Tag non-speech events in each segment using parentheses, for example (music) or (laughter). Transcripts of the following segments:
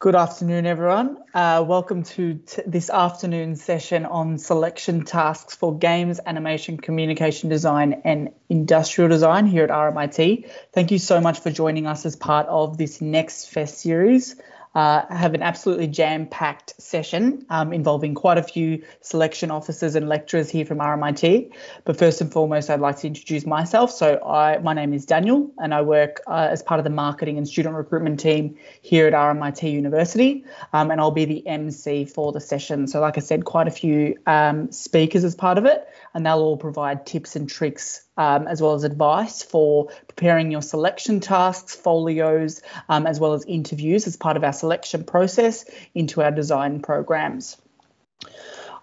Good afternoon, everyone. Uh, welcome to t- this afternoon session on selection tasks for games, animation, communication design, and industrial design here at RMIT. Thank you so much for joining us as part of this Next Fest series uh, have an absolutely jam-packed session um, involving quite a few selection officers and lecturers here from RMIT. But first and foremost, I'd like to introduce myself. So I, my name is Daniel, and I work uh, as part of the marketing and student recruitment team here at RMIT University, um, and I'll be the MC for the session. So, like I said, quite a few um, speakers as part of it, and they'll all provide tips and tricks um, as well as advice for preparing your selection tasks, folios, um, as well as interviews as part of our selection process into our design programs.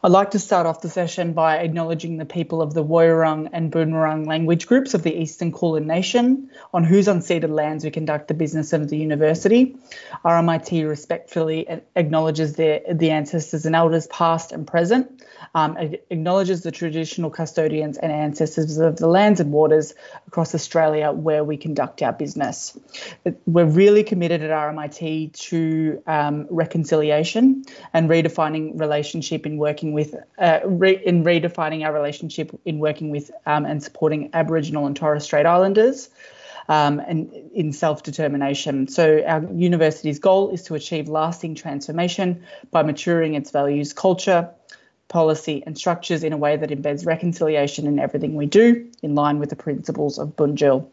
I'd like to start off the session by acknowledging the people of the Woiwurrung and Boonwurrung language groups of the Eastern Kulin Nation, on whose unceded lands we conduct the business of the university. RMIT respectfully acknowledges their, the ancestors and elders past and present, um, acknowledges the traditional custodians and ancestors of the lands and waters across Australia where we conduct our business. We're really committed at RMIT to um, reconciliation and redefining relationship in working with uh, re- in redefining our relationship in working with um, and supporting Aboriginal and Torres Strait Islanders. Um, and in self determination. So, our university's goal is to achieve lasting transformation by maturing its values, culture, policy, and structures in a way that embeds reconciliation in everything we do, in line with the principles of Bunjil.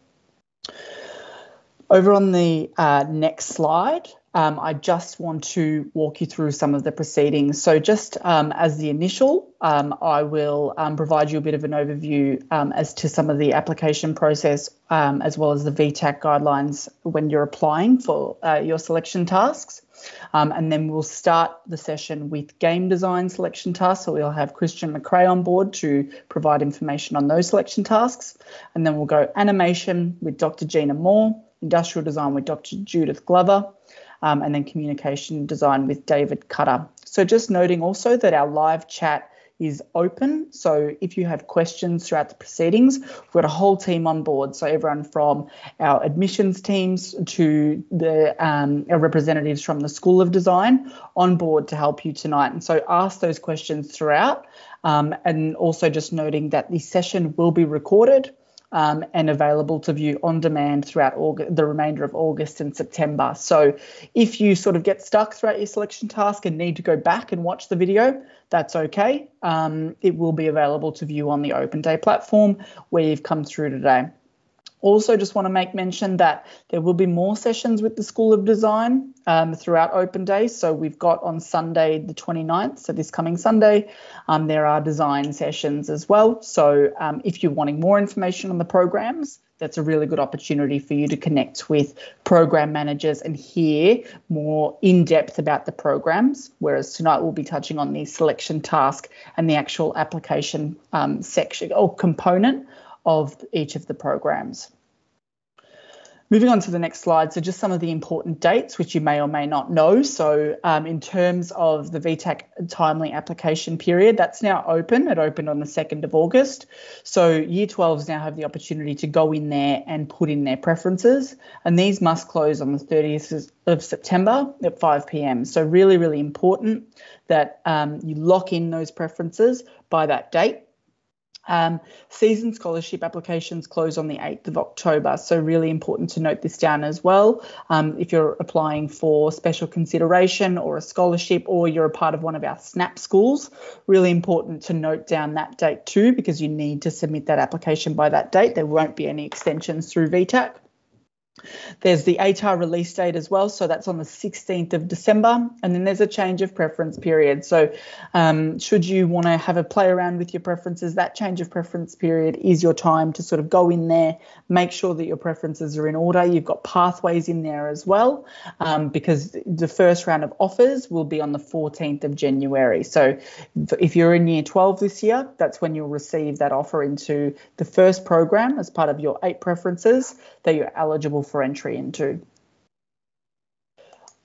Over on the uh, next slide, um, I just want to walk you through some of the proceedings. So, just um, as the initial, um, I will um, provide you a bit of an overview um, as to some of the application process, um, as well as the VTAC guidelines when you're applying for uh, your selection tasks. and then we'll start the session with game design selection tasks. So, we'll have Christian McCrea on board to provide information on those selection tasks. And then we'll go animation with Dr. Gina Moore, industrial design with Dr. Judith Glover um, and then communication design with David Cutter. So just noting also that our live chat is open. So if you have questions throughout the proceedings, we've got a whole team on board. So everyone from our admissions teams to the um, our representatives from the School of Design on board to help you tonight. And so ask those questions throughout. Um, and also just noting that the session will be recorded um, and available to view on demand throughout August, the remainder of August and September. So if you sort of get stuck throughout your selection task and need to go back and watch the video, that's okay. Um, it will be available to view on the Open Day platform where you've come through today. Also, just want to make mention that there will be more sessions with the School of Design um, throughout Open Day. So we've got on Sunday, the 29th, so this coming Sunday, um, there are design sessions as well. So um, if you're wanting more information on the programs, that's a really good opportunity for you to connect with program managers and hear more in depth about the programs. Whereas tonight we'll be touching on the selection task and the actual application um, section or component of each of the programs. Moving on to the next slide, so just some of the important dates which you may or may not know. So, um, in terms of the VTAC timely application period, that's now open. It opened on the 2nd of August. So, Year 12s now have the opportunity to go in there and put in their preferences, and these must close on the 30th of September at 5 pm. So, really, really important that um, you lock in those preferences by that date. Um, season scholarship applications close on the 8th of October, so really important to note this down as well. Um, if you're applying for special consideration or a scholarship, or you're a part of one of our SNAP schools, really important to note down that date too, because you need to submit that application by that date. There won't be any extensions through VTAC. There's the ATAR release date as well, so that's on the 16th of December, and then there's a change of preference period. So, um, should you want to have a play around with your preferences, that change of preference period is your time to sort of go in there, make sure that your preferences are in order. You've got pathways in there as well, um, because the first round of offers will be on the 14th of January. So, if you're in year 12 this year, that's when you'll receive that offer into the first program as part of your eight preferences that you're eligible for entry into.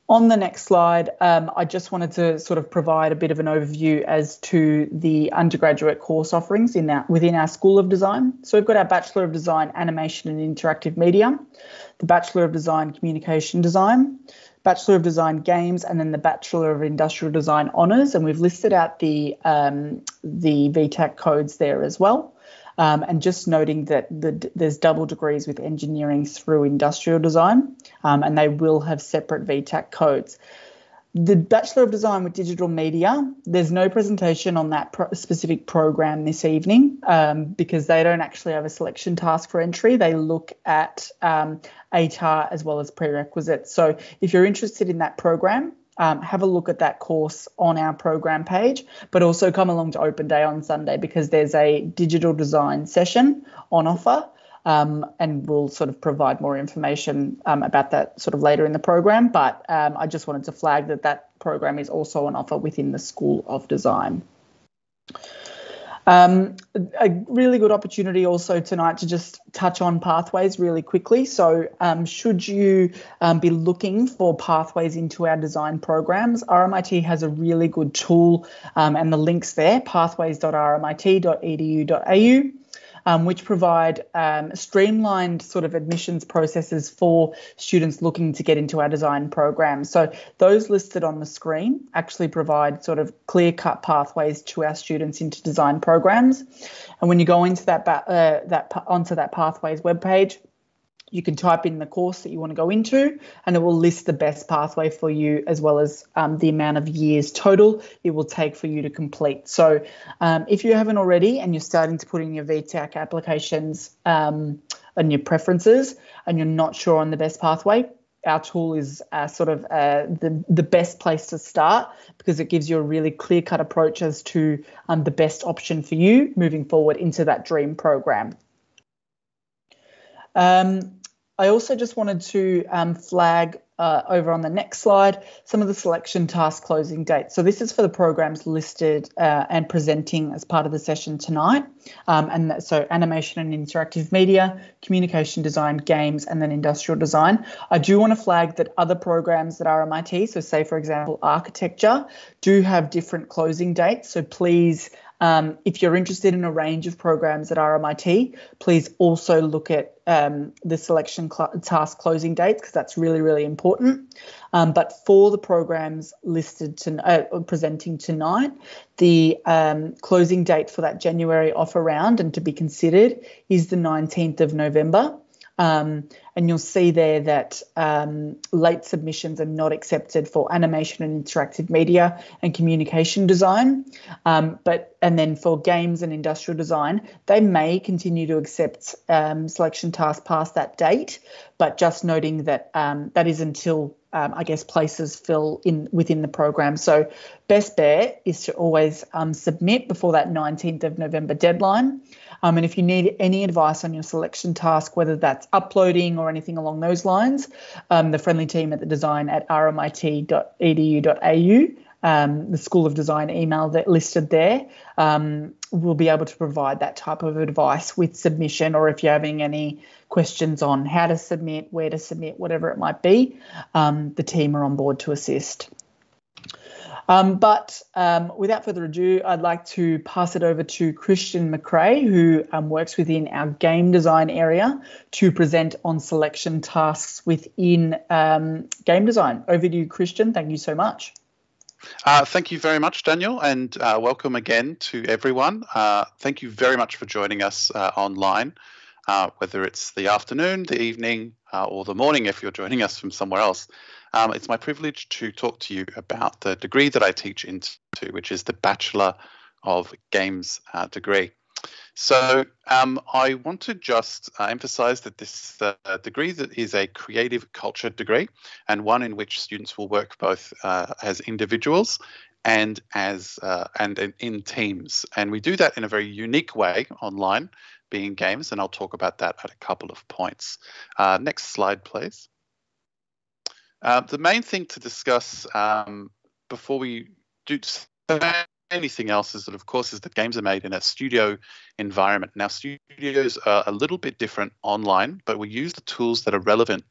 On the next slide, um, I just wanted to sort of provide a bit of an overview as to the undergraduate course offerings in our, within our School of Design. So we've got our Bachelor of Design Animation and Interactive Media, the Bachelor of Design Communication Design, Bachelor of Design Games, and then the Bachelor of Industrial Design Honours. And we've listed out the um, the VTAC codes there as well. Um, and just noting that the, there's double degrees with engineering through industrial design, um, and they will have separate VTAC codes. The Bachelor of Design with Digital Media, there's no presentation on that pro- specific program this evening um, because they don't actually have a selection task for entry. They look at um, ATAR as well as prerequisites. So if you're interested in that program, um, have a look at that course on our program page, but also come along to Open Day on Sunday because there's a digital design session on offer. Um, and we'll sort of provide more information um, about that sort of later in the program. But um, I just wanted to flag that that program is also on offer within the School of Design. Um, a really good opportunity also tonight to just touch on pathways really quickly. So, um, should you um, be looking for pathways into our design programs, RMIT has a really good tool um, and the links there pathways.rmit.edu.au um, which provide um, streamlined sort of admissions processes for students looking to get into our design program. So those listed on the screen actually provide sort of clear cut pathways to our students into design programs. And when you go into that uh, that onto that pathways webpage, you can type in the course that you want to go into and it will list the best pathway for you as well as um, the amount of years total it will take for you to complete so um, if you haven't already and you're starting to put in your vtac applications um, and your preferences and you're not sure on the best pathway our tool is uh, sort of uh, the, the best place to start because it gives you a really clear cut approach as to um, the best option for you moving forward into that dream program. Um, I also just wanted to um, flag uh, over on the next slide some of the selection task closing dates. So this is for the programs listed uh, and presenting as part of the session tonight. Um, and that, so animation and interactive media, communication design, games, and then industrial design. I do want to flag that other programs that RMIT, so say for example architecture, do have different closing dates. So please um, if you're interested in a range of programs at RMIT, please also look at um, the selection cl- task closing dates because that's really, really important. Um, but for the programs listed to uh, presenting tonight, the um, closing date for that January offer round and to be considered is the 19th of November. Um, and you'll see there that um, late submissions are not accepted for animation and interactive media and communication design. Um, but and then for games and industrial design, they may continue to accept um, selection tasks past that date, but just noting that um, that is until um, I guess places fill in within the program. So best bet is to always um, submit before that 19th of November deadline. Um, and if you need any advice on your selection task, whether that's uploading or anything along those lines, um, the friendly team at the design at rmit.edu.au, um, the School of Design email that listed there, um, will be able to provide that type of advice with submission, or if you're having any questions on how to submit, where to submit, whatever it might be, um, the team are on board to assist. Um, but um, without further ado, I'd like to pass it over to Christian McCrea, who um, works within our game design area, to present on selection tasks within um, game design. Over to you, Christian. Thank you so much. Uh, thank you very much, Daniel, and uh, welcome again to everyone. Uh, thank you very much for joining us uh, online, uh, whether it's the afternoon, the evening, uh, or the morning if you're joining us from somewhere else. Um, it's my privilege to talk to you about the degree that I teach into, which is the Bachelor of Games uh, degree. So um, I want to just uh, emphasize that this uh, degree that is a creative culture degree and one in which students will work both uh, as individuals and as uh, and in teams. And we do that in a very unique way online, being games, and I'll talk about that at a couple of points. Uh, next slide, please. Uh, the main thing to discuss um, before we do anything else is that, of course, is that games are made in a studio environment. Now, studios are a little bit different online, but we use the tools that are relevant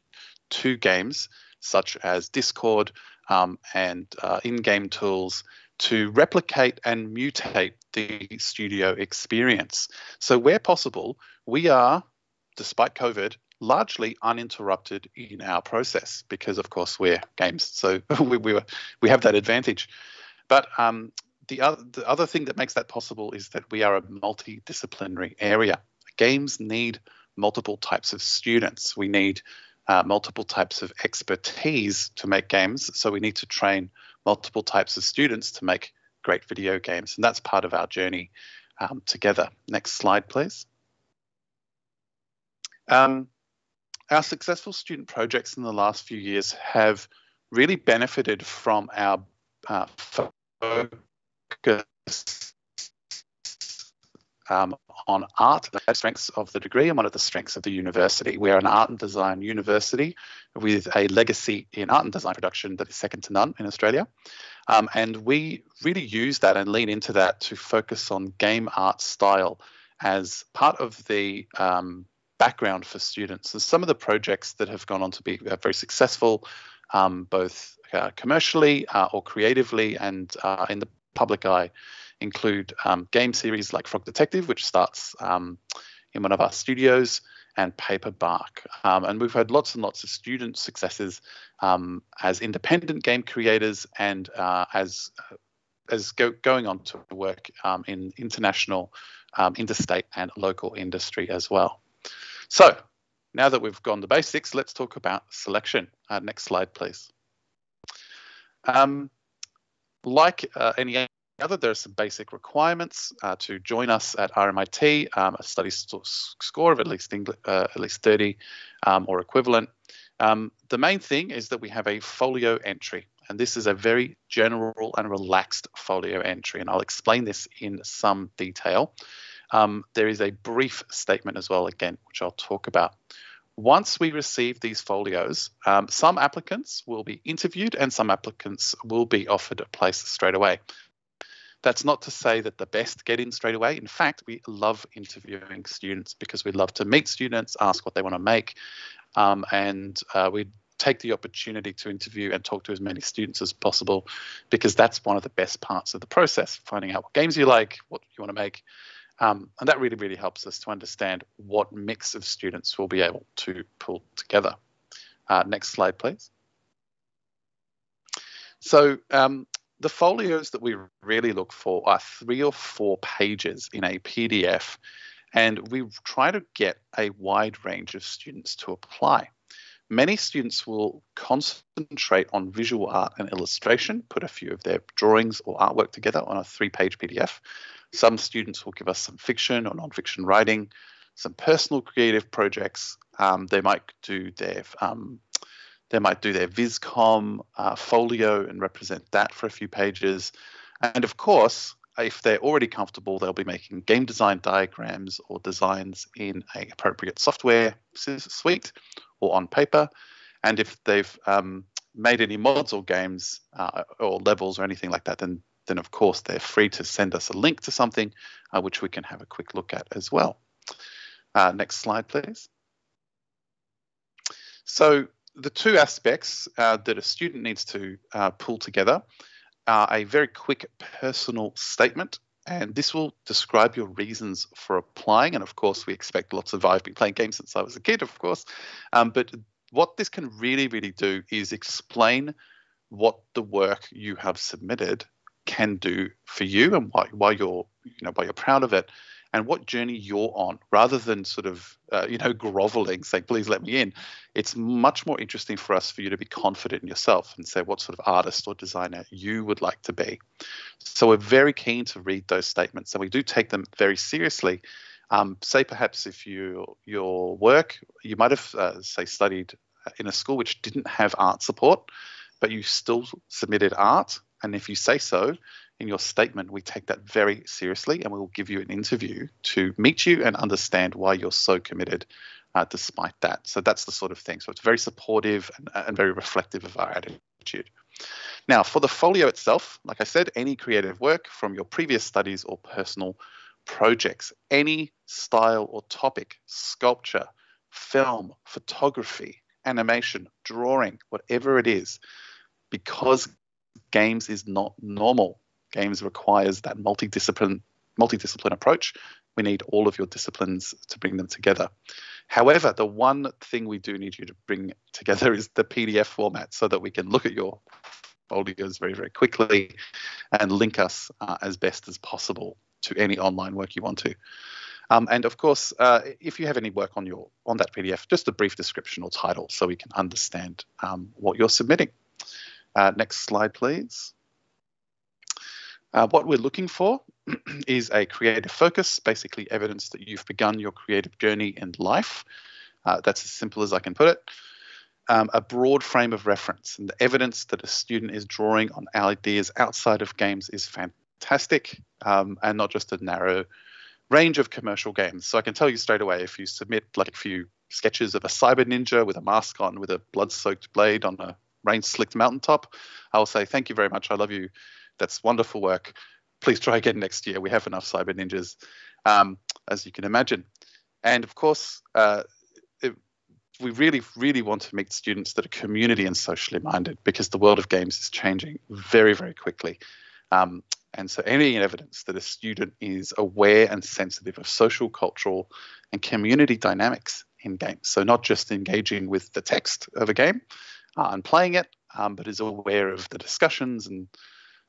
to games such as Discord um, and uh, in game tools to replicate and mutate the studio experience. So, where possible, we are, despite COVID, largely uninterrupted in our process because, of course, we're games. So, (laughs) we, we, were, we have that advantage. But um, the, other, the other thing that makes that possible is that we are a multidisciplinary area. Games need multiple types of students. We need uh, multiple types of expertise to make games. So we need to train multiple types of students to make great video games. And that's part of our journey um, together. Next slide, please. Um, our successful student projects in the last few years have really benefited from our uh, focus um, on art, the strengths of the degree, and one of the strengths of the university. We are an art and design university with a legacy in art and design production that is second to none in Australia. Um, and we really use that and lean into that to focus on game art style as part of the um, background for students. And some of the projects that have gone on to be uh, very successful, um, both uh, commercially uh, or creatively and uh, in the public eye, include um, game series like Frog Detective, which starts um, in one of our studios, and Paperbark. Um, and we've had lots and lots of student successes um, as independent game creators and uh, as as go, going on to work um, in international, interstate, and local industry as well. So now that we've gone the basics, let's talk about selection. Uh, next slide, please. Um, like uh, any other, there are some basic requirements uh, to join us at RMIT, um, a study score of at least uh, at least 30 um, or equivalent. Um, the main thing is that we have a folio entry, and this is a very general and relaxed folio entry, and I'll explain this in some detail. Um, there is a brief statement as well, again, which I'll talk about. Once we receive these folios, um, some applicants will be interviewed and some applicants will be offered a place straight away. That's not to say that the best get in straight away. In fact, we love interviewing students because we love to meet students, ask what they want to make, um, and uh, we take the opportunity to interview and talk to as many students as possible because that's one of the best parts of the process finding out what games you like, what you want to make. Um, and that really, really helps us to understand what mix of students we'll be able to pull together. Uh, next slide, please. So um, the folios that we really look for are three or four pages in a PDF, and we try to get a wide range of students to apply. Many students will concentrate on visual art and illustration, put a few of their drawings or artwork together on a three page PDF. Some students will give us some fiction or nonfiction writing, some personal creative projects. Um, they might do their um, they might do their Viscom uh, folio and represent that for a few pages. And of course, if they're already comfortable, they'll be making game design diagrams or designs in a appropriate software suite or on paper. And if they've um, made any mods or games uh, or levels or anything like that, then then of course they're free to send us a link to something uh, which we can have a quick look at as well. Uh, next slide, please. So the two aspects uh, that a student needs to uh, pull together are a very quick personal statement, and this will describe your reasons for applying. And of course, we expect lots of I've been playing games since I was a kid, of course. Um, but what this can really, really do is explain what the work you have submitted can do for you and why, why you're you know why you're proud of it and what journey you're on rather than sort of uh, you know groveling saying please let me in. It's much more interesting for us for you to be confident in yourself and say what sort of artist or designer you would like to be. So we're very keen to read those statements and we do take them very seriously. Um, say perhaps if you your work you might have uh, say studied in a school which didn't have art support but you still submitted art and if you say so in your statement, we take that very seriously and we will give you an interview to meet you and understand why you're so committed uh, despite that. So that's the sort of thing. So it's very supportive and, uh, and very reflective of our attitude. Now, for the folio itself, like I said, any creative work from your previous studies or personal projects, any style or topic, sculpture, film, photography, animation, drawing, whatever it is, because games is not normal. Games requires that multidiscipline multidiscipline approach. We need all of your disciplines to bring them together. However, the one thing we do need you to bring together (laughs) is the PDF format so that we can look at your folios very, very quickly and link us uh, as best as possible to any online work you want to. Um, and of course, uh, if you have any work on your on that PDF, just a brief description or title so we can understand um, what you're submitting. Uh, next slide, please. Uh, what we're looking for (clears throat) is a creative focus, basically evidence that you've begun your creative journey in life. Uh, that's as simple as I can put it. Um, a broad frame of reference, and the evidence that a student is drawing on ideas outside of games is fantastic, um, and not just a narrow range of commercial games. So I can tell you straight away if you submit like a few sketches of a cyber ninja with a mask on with a blood soaked blade on a rain slicked mountaintop, I'll say, Thank you very much. I love you. That's wonderful work. Please try again next year. We have enough cyber ninjas, um, as you can imagine. And of course, uh, it, we really, really want to meet students that are community and socially minded because the world of games is changing very, very quickly. Um, and so, any evidence that a student is aware and sensitive of social, cultural, and community dynamics in games. So, not just engaging with the text of a game uh, and playing it, um, but is aware of the discussions and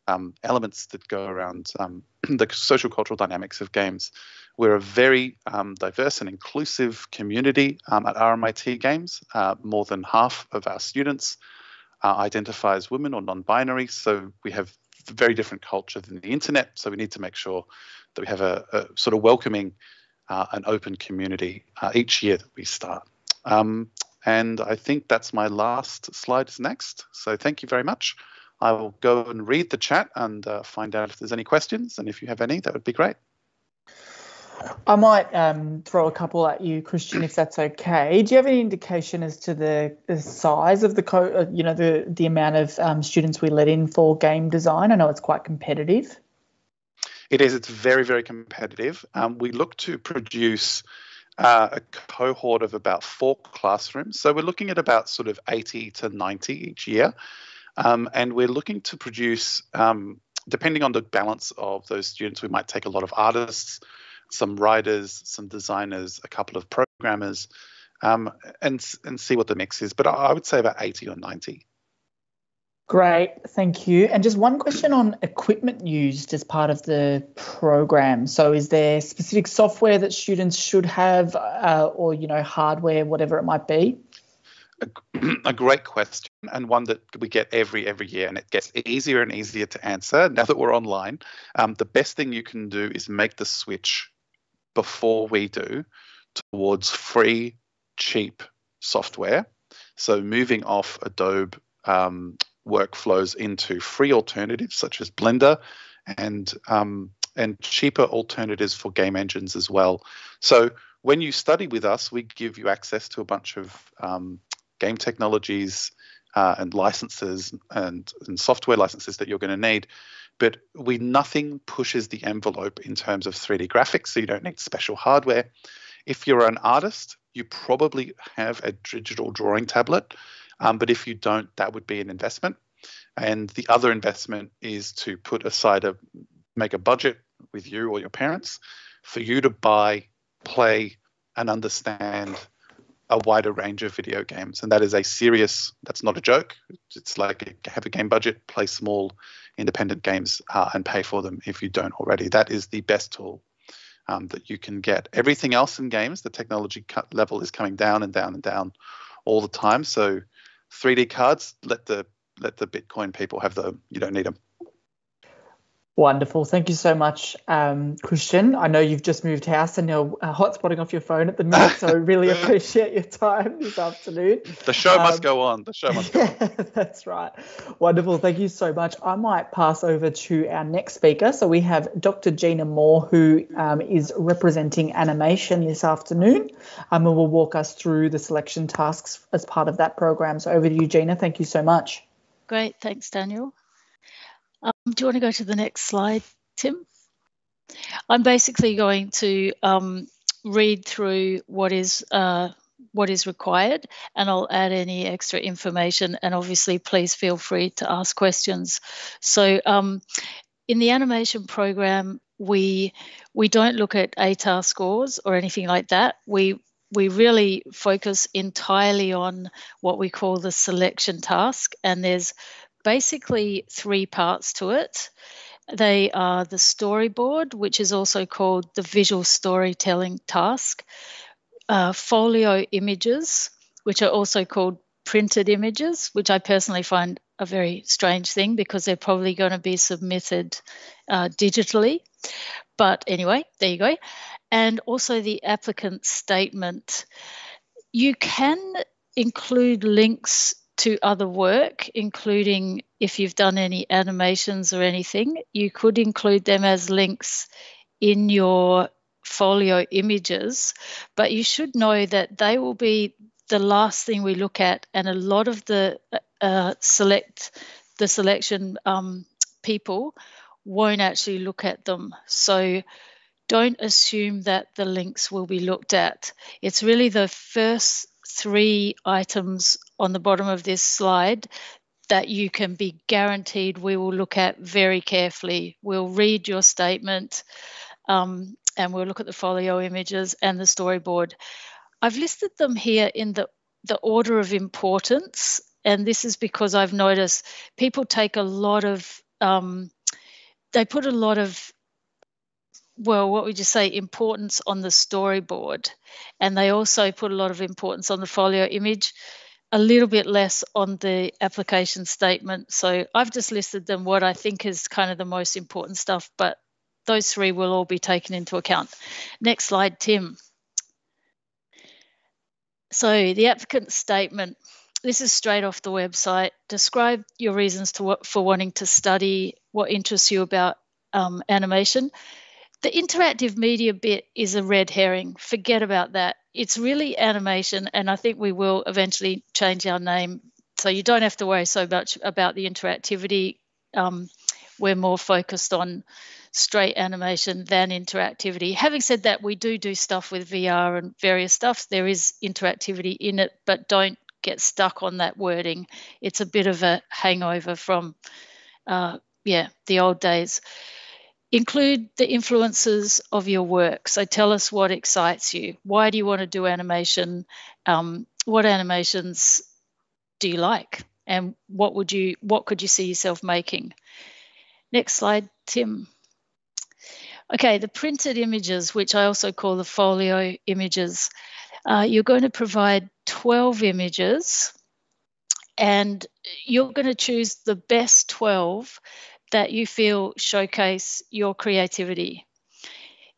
um, elements that go around um, (clears throat) the social, cultural dynamics of games. We're a very um, diverse and inclusive community um, at RMIT Games. Uh, more than half of our students uh, identify as women or non binary. So, we have a very different culture than the internet. So we need to make sure that we have a, a sort of welcoming uh, and open community uh, each year that we start. Um, and I think that's my last slide is next. So thank you very much. I will go and read the chat and uh, find out if there's any questions. And if you have any, that would be great. I might um, throw a couple at you, Christian, if that's okay. Do you have any indication as to the, the size of the co- uh, you know the the amount of um, students we let in for game design? I know it's quite competitive. It is. It's very very competitive. Um, we look to produce uh, a cohort of about four classrooms, so we're looking at about sort of 80 to 90 each year, um, and we're looking to produce. Um, depending on the balance of those students, we might take a lot of artists, some writers, some designers, a couple of programmers, um, and and see what the mix is. But I would say about 80 or 90. Great, thank you. And just one question on equipment used as part of the program. So, is there specific software that students should have, uh, or you know, hardware, whatever it might be? A, (clears throat) a, great question, and one that we get every every year, and it gets easier and easier to answer now that we're online. Um, the best thing you can do is make the switch before we do towards free, cheap software. So moving off Adobe um, workflows into free alternatives such as Blender and um, and cheaper alternatives for game engines as well. So when you study with us, we give you access to a bunch of um, game technologies uh, and licenses and, and software licenses that you're going to need but we nothing pushes the envelope in terms of 3D graphics, so you don't need special hardware. If you're an artist, you probably have a digital drawing tablet, um, but if you don't, that would be an investment. And the other investment is to put aside a make a budget with you or your parents for you to buy, play, and understand a wider range of video games. And that is a serious, that's not a joke. It's like have a game budget, play small independent games uh, and pay for them if you don't already. That is the best tool um, that you can get. Everything else in games, the technology level is coming down and down and down all the time. So 3D cards, let the let the Bitcoin people have them. You don't need them. Wonderful. Thank you so much, um, Christian. I know you've just moved house and you're uh, hotspotting off your phone at the minute, so I really (laughs) appreciate your time this afternoon. The show um, must go on. The show must go on. (laughs) that's right. Wonderful. Thank you so much. I might pass over to our next speaker. So we have Dr. Gina Moore, who um, is representing animation this afternoon, um, and will walk us through the selection tasks as part of that program. So over to you, Gina. Thank you so much. Great. Thanks, Daniel. Um, do you want to go to the next slide, Tim? I'm basically going to um, read through what is uh, what is required and I'll add any extra information and obviously please feel free to ask questions. So um, in the animation program we we don't look at ATAR scores or anything like that. We we really focus entirely on what we call the selection task and there's basically three parts to it. They are the storyboard, which is also called the visual storytelling task, uh, folio images, which are also called printed images, which I personally find a very strange thing because they're probably going to be submitted uh, digitally. But anyway, there you go. And also the applicant statement. You can include links to other work, including if you've done any animations or anything, you could include them as links in your folio images, but you should know that they will be the last thing we look at, and a lot of the uh, select the selection um, people won't actually look at them. So don't assume that the links will be looked at. It's really the first three items on the bottom of this slide that you can be guaranteed we will look at very carefully. We'll read your statement um, and we'll look at the folio images and the storyboard. I've listed them here in the, the order of importance, and this is because I've noticed people take a lot of, um, they put a lot of, well, what would you say, importance on the storyboard, and they also put a lot of importance on the folio image a little bit less on the application statement. So I've just listed them what I think is kind of the most important stuff, but those three will all be taken into account. Next slide, Tim. So the applicant statement, this is straight off the website. Describe your reasons to, for wanting to study, what interests you about um, animation. The interactive media bit is a red herring. Forget about that. It's really animation, and I think we will eventually change our name. So you don't have to worry so much about the interactivity. Um, we're more focused on straight animation than interactivity. Having said that, we do do stuff with VR and various stuff. There is interactivity in it, but don't get stuck on that wording. It's a bit of a hangover from, uh, yeah, the old days. Include the influences of your work. So tell us what excites you. Why do you want to do animation? Um, what animations do you like? And what would you what could you see yourself making? Next slide, Tim. Okay, the printed images, which I also call the folio images, uh, you're going to provide 12 images and you're going to choose the best 12 that you feel showcase your creativity.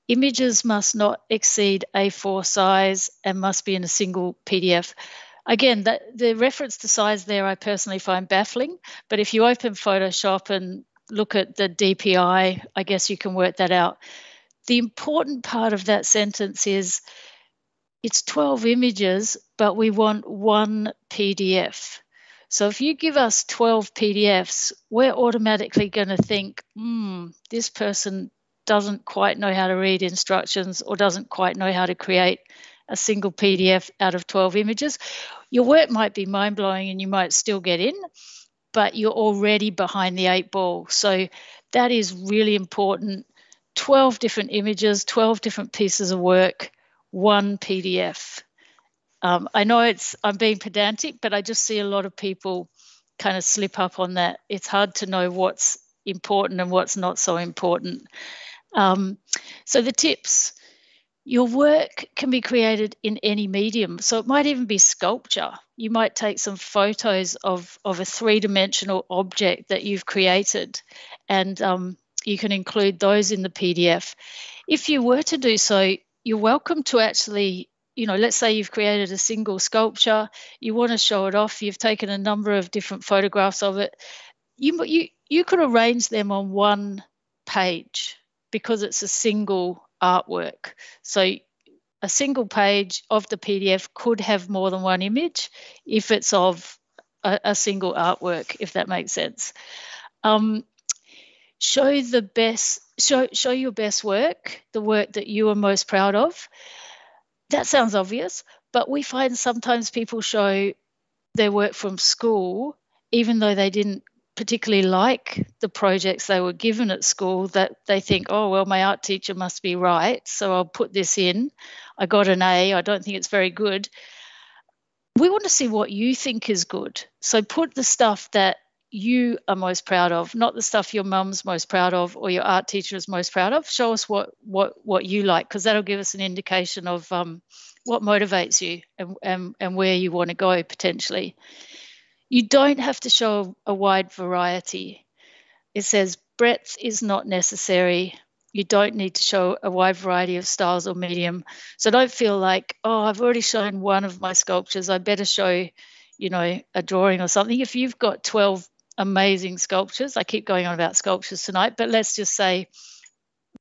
Images must not exceed A4 size and must be in a single PDF. Again, that, the reference to size there I personally find baffling, but if you open Photoshop and look at the DPI, I guess you can work that out. The important part of that sentence is it's 12 images, but we want one PDF. So if you give us 12 PDFs, we're automatically going to think, hmm, this person doesn't quite know how to read instructions or doesn't quite know how to create a single PDF out of 12 images. Your work might be mind blowing and you might still get in, but you're already behind the eight ball. So that is really important. 12 different images, 12 different pieces of work, one PDF. Um, I know it's I'm being pedantic, but I just see a lot of people kind of slip up on that. It's hard to know what's important and what's not so important. Um, so the tips your work can be created in any medium. So it might even be sculpture. You might take some photos of, of a three dimensional object that you've created, and um, you can include those in the PDF. If you were to do so, you're welcome to actually, you know, let's say you've created a single sculpture, you want to show it off, you've taken a number of different photographs of it. You, you, you could arrange them on one page because it's a single artwork. So a single page of the PDF could have more than one image if it's of a, a single artwork, if that makes sense. Um, show the best, show show your best work, the work that you are most proud of. That sounds obvious, But we find sometimes people show their work from school, even though they didn't particularly like the projects they were given at school, that they think, oh, well, my art teacher must be right. So I'll put this in. I got an A. I don't think it's very good. We want to see what you think is good. So put the stuff that you are most proud of, not the stuff your mum's most proud of or your art teacher is most proud of. Show us what what what you like, because that'll give us an indication of um, what motivates you and, and and where you want to go potentially. You don't have to show a wide variety. It says breadth is not necessary. You don't need to show a wide variety of styles or medium. So don't feel like, oh, I've already shown one of my sculptures. I better show, you know, a drawing or something. If you've got 12 amazing sculptures. I keep going on about sculptures tonight, but let's just say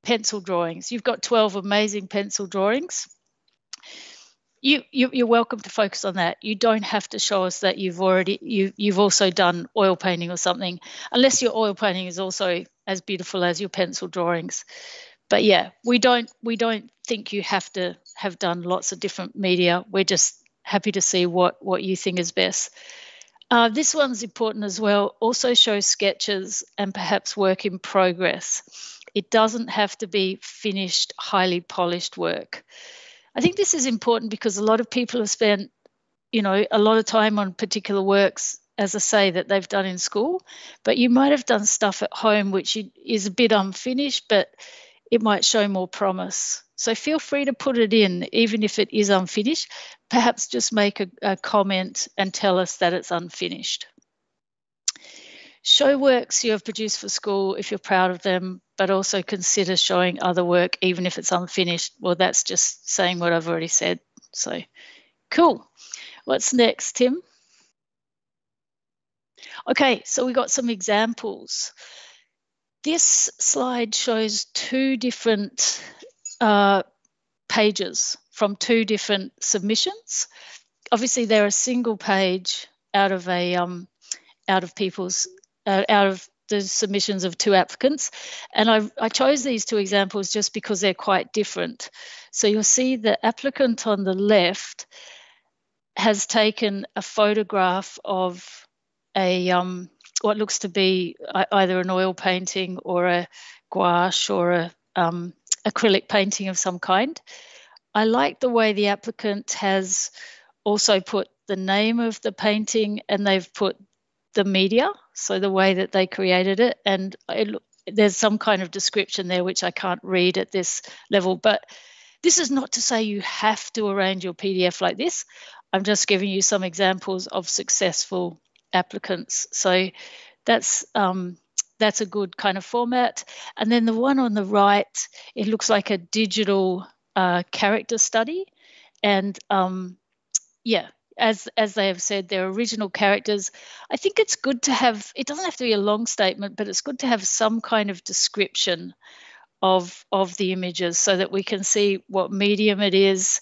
pencil drawings. You've got 12 amazing pencil drawings. You, you are welcome to focus on that. You don't have to show us that you've already you you've also done oil painting or something, unless your oil painting is also as beautiful as your pencil drawings. But yeah, we don't we don't think you have to have done lots of different media. We're just happy to see what what you think is best. Uh, this one's important as well. Also show sketches and perhaps work in progress. It doesn't have to be finished, highly polished work. I think this is important because a lot of people have spent, you know, a lot of time on particular works, as I say, that they've done in school, but you might have done stuff at home which is a bit unfinished, but it might show more promise. So feel free to put it in, even if it is unfinished. Perhaps just make a, a comment and tell us that it's unfinished. Show works you have produced for school if you're proud of them, but also consider showing other work even if it's unfinished. Well, that's just saying what I've already said. So cool. What's next, Tim? Okay, so we got some examples. This slide shows two different uh, pages from two different submissions. Obviously, they're a single page out of a um, out of people's uh, out of the submissions of two applicants, and I, I chose these two examples just because they're quite different. So you'll see the applicant on the left has taken a photograph of a um, what looks to be either an oil painting or a gouache or a um, acrylic painting of some kind. I like the way the applicant has also put the name of the painting and they've put the media, so the way that they created it, and it, there's some kind of description there which I can't read at this level. But this is not to say you have to arrange your PDF like this. I'm just giving you some examples of successful applicants. So that's um, that's a good kind of format. And then the one on the right, it looks like a digital uh, character study, and um, yeah, as as they have said, they're original characters. I think it's good to have. It doesn't have to be a long statement, but it's good to have some kind of description of of the images so that we can see what medium it is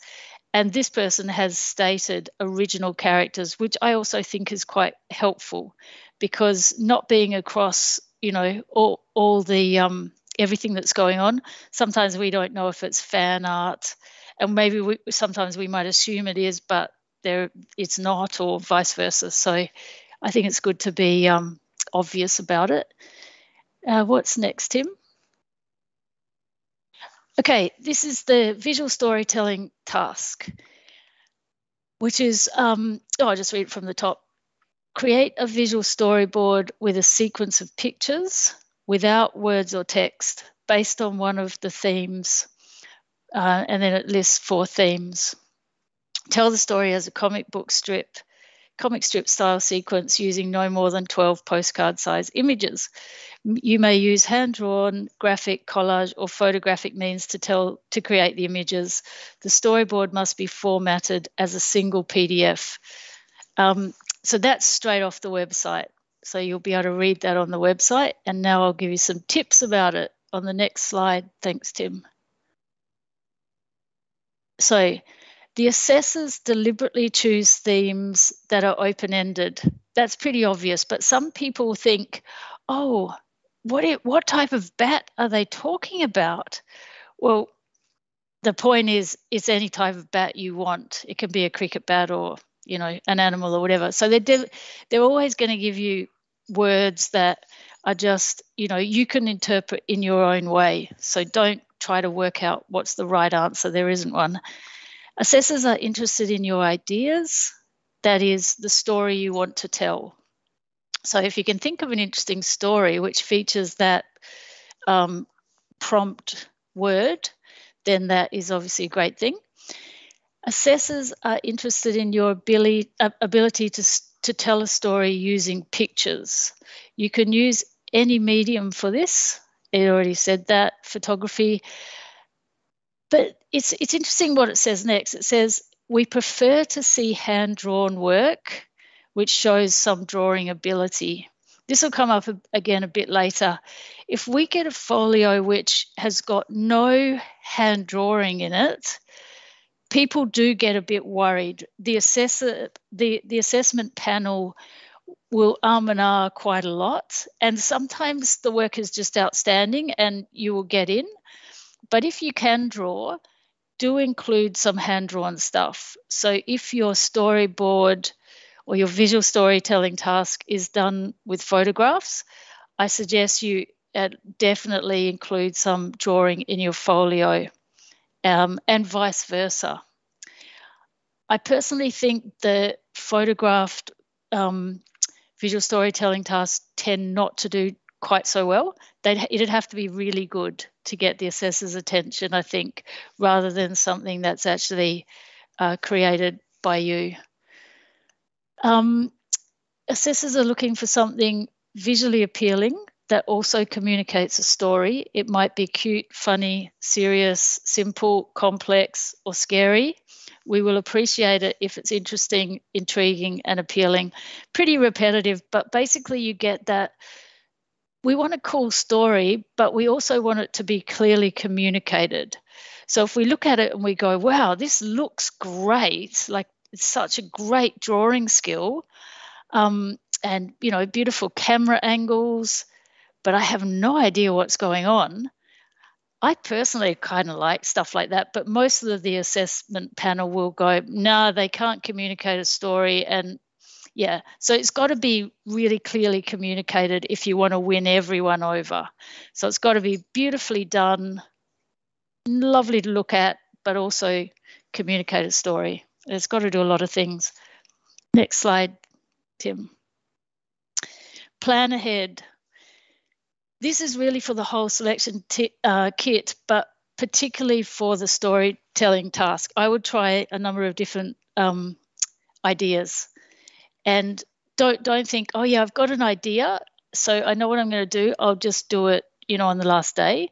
and this person has stated original characters, which I also think is quite helpful because not being across, you know, all, all the um, everything that's going on, sometimes we don't know if it's fan art, and maybe we, sometimes we might assume it is, but there it's not, or vice versa. So I think it's good to be um, obvious about it. Uh, what's next, Tim? Okay, this is the visual storytelling task, which is, um, oh, I'll just read it from the top. Create a visual storyboard with a sequence of pictures without words or text based on one of the themes. Uh, and then it lists four themes. Tell the story as a comic book strip comic strip style sequence using no more than 12 postcard size images. You may use hand drawn, graphic, collage, or photographic means to tell to create the images. The storyboard must be formatted as a single PDF. Um, so that's straight off the website. So you'll be able to read that on the website. And now I'll give you some tips about it on the next slide. Thanks, Tim. So the assessors deliberately choose themes that are open ended. That's pretty obvious, but some people think, oh, what, what type of bat are they talking about? Well, the point is, it's any type of bat you want. It can be a cricket bat or you know an animal or whatever. So they're they're always going to give you words that are just you know you can interpret in your own way. So don't try to work out what's the right answer. There isn't one. Assessors are interested in your ideas, that is, the story you want to tell. So if you can think of an interesting story which features that um, prompt word, then that is obviously a great thing. Assessors are interested in your ability, ability to, to tell a story using pictures. You can use any medium for this. It already said that photography. But it's it's interesting what it says next. It says we prefer to see hand drawn work, which shows some drawing ability. This will come up again a bit later. If we get a folio which has got no hand drawing in it, people do get a bit worried. The assessor, the, the assessment panel will um and ah quite a lot, and sometimes the work is just outstanding and you will get in. But if you can draw, do include some hand drawn stuff. So if your storyboard or your visual storytelling task is done with photographs, I suggest you uh, definitely include some drawing in your folio um, and vice versa. I personally think the photographed um, visual storytelling tasks tend not to do quite so well. They'd, it'd have to be really good to get the assessor's attention, I think, rather than something that's actually uh, created by you. Um, assessors are looking for something visually appealing that also communicates a story. It might be cute, funny, serious, simple, complex, or scary. We will appreciate it if it's interesting, intriguing, and appealing. Pretty repetitive, but basically, you get that we want a cool story, but we also want it to be clearly communicated. So if we look at it and we go, wow, this looks great, like it's such a great drawing skill, um, and you know, beautiful camera angles, but I have no idea what's going on. I personally kind of like stuff like that, but most of the assessment panel will go, no, they can't communicate a story, and yeah. So it's got to be really clearly communicated if you want to win everyone over. So it's got to be beautifully done lovely to look at but also communicate a story. It's got to do a lot of things. Next slide tim. Plan ahead this is really for the whole selection t- uh, kit but particularly for the storytelling task. I would try a number of different um, ideas. And don't don't think oh yeah i've got an idea so i know what i'm going to do. I'll just do it you know on the last day.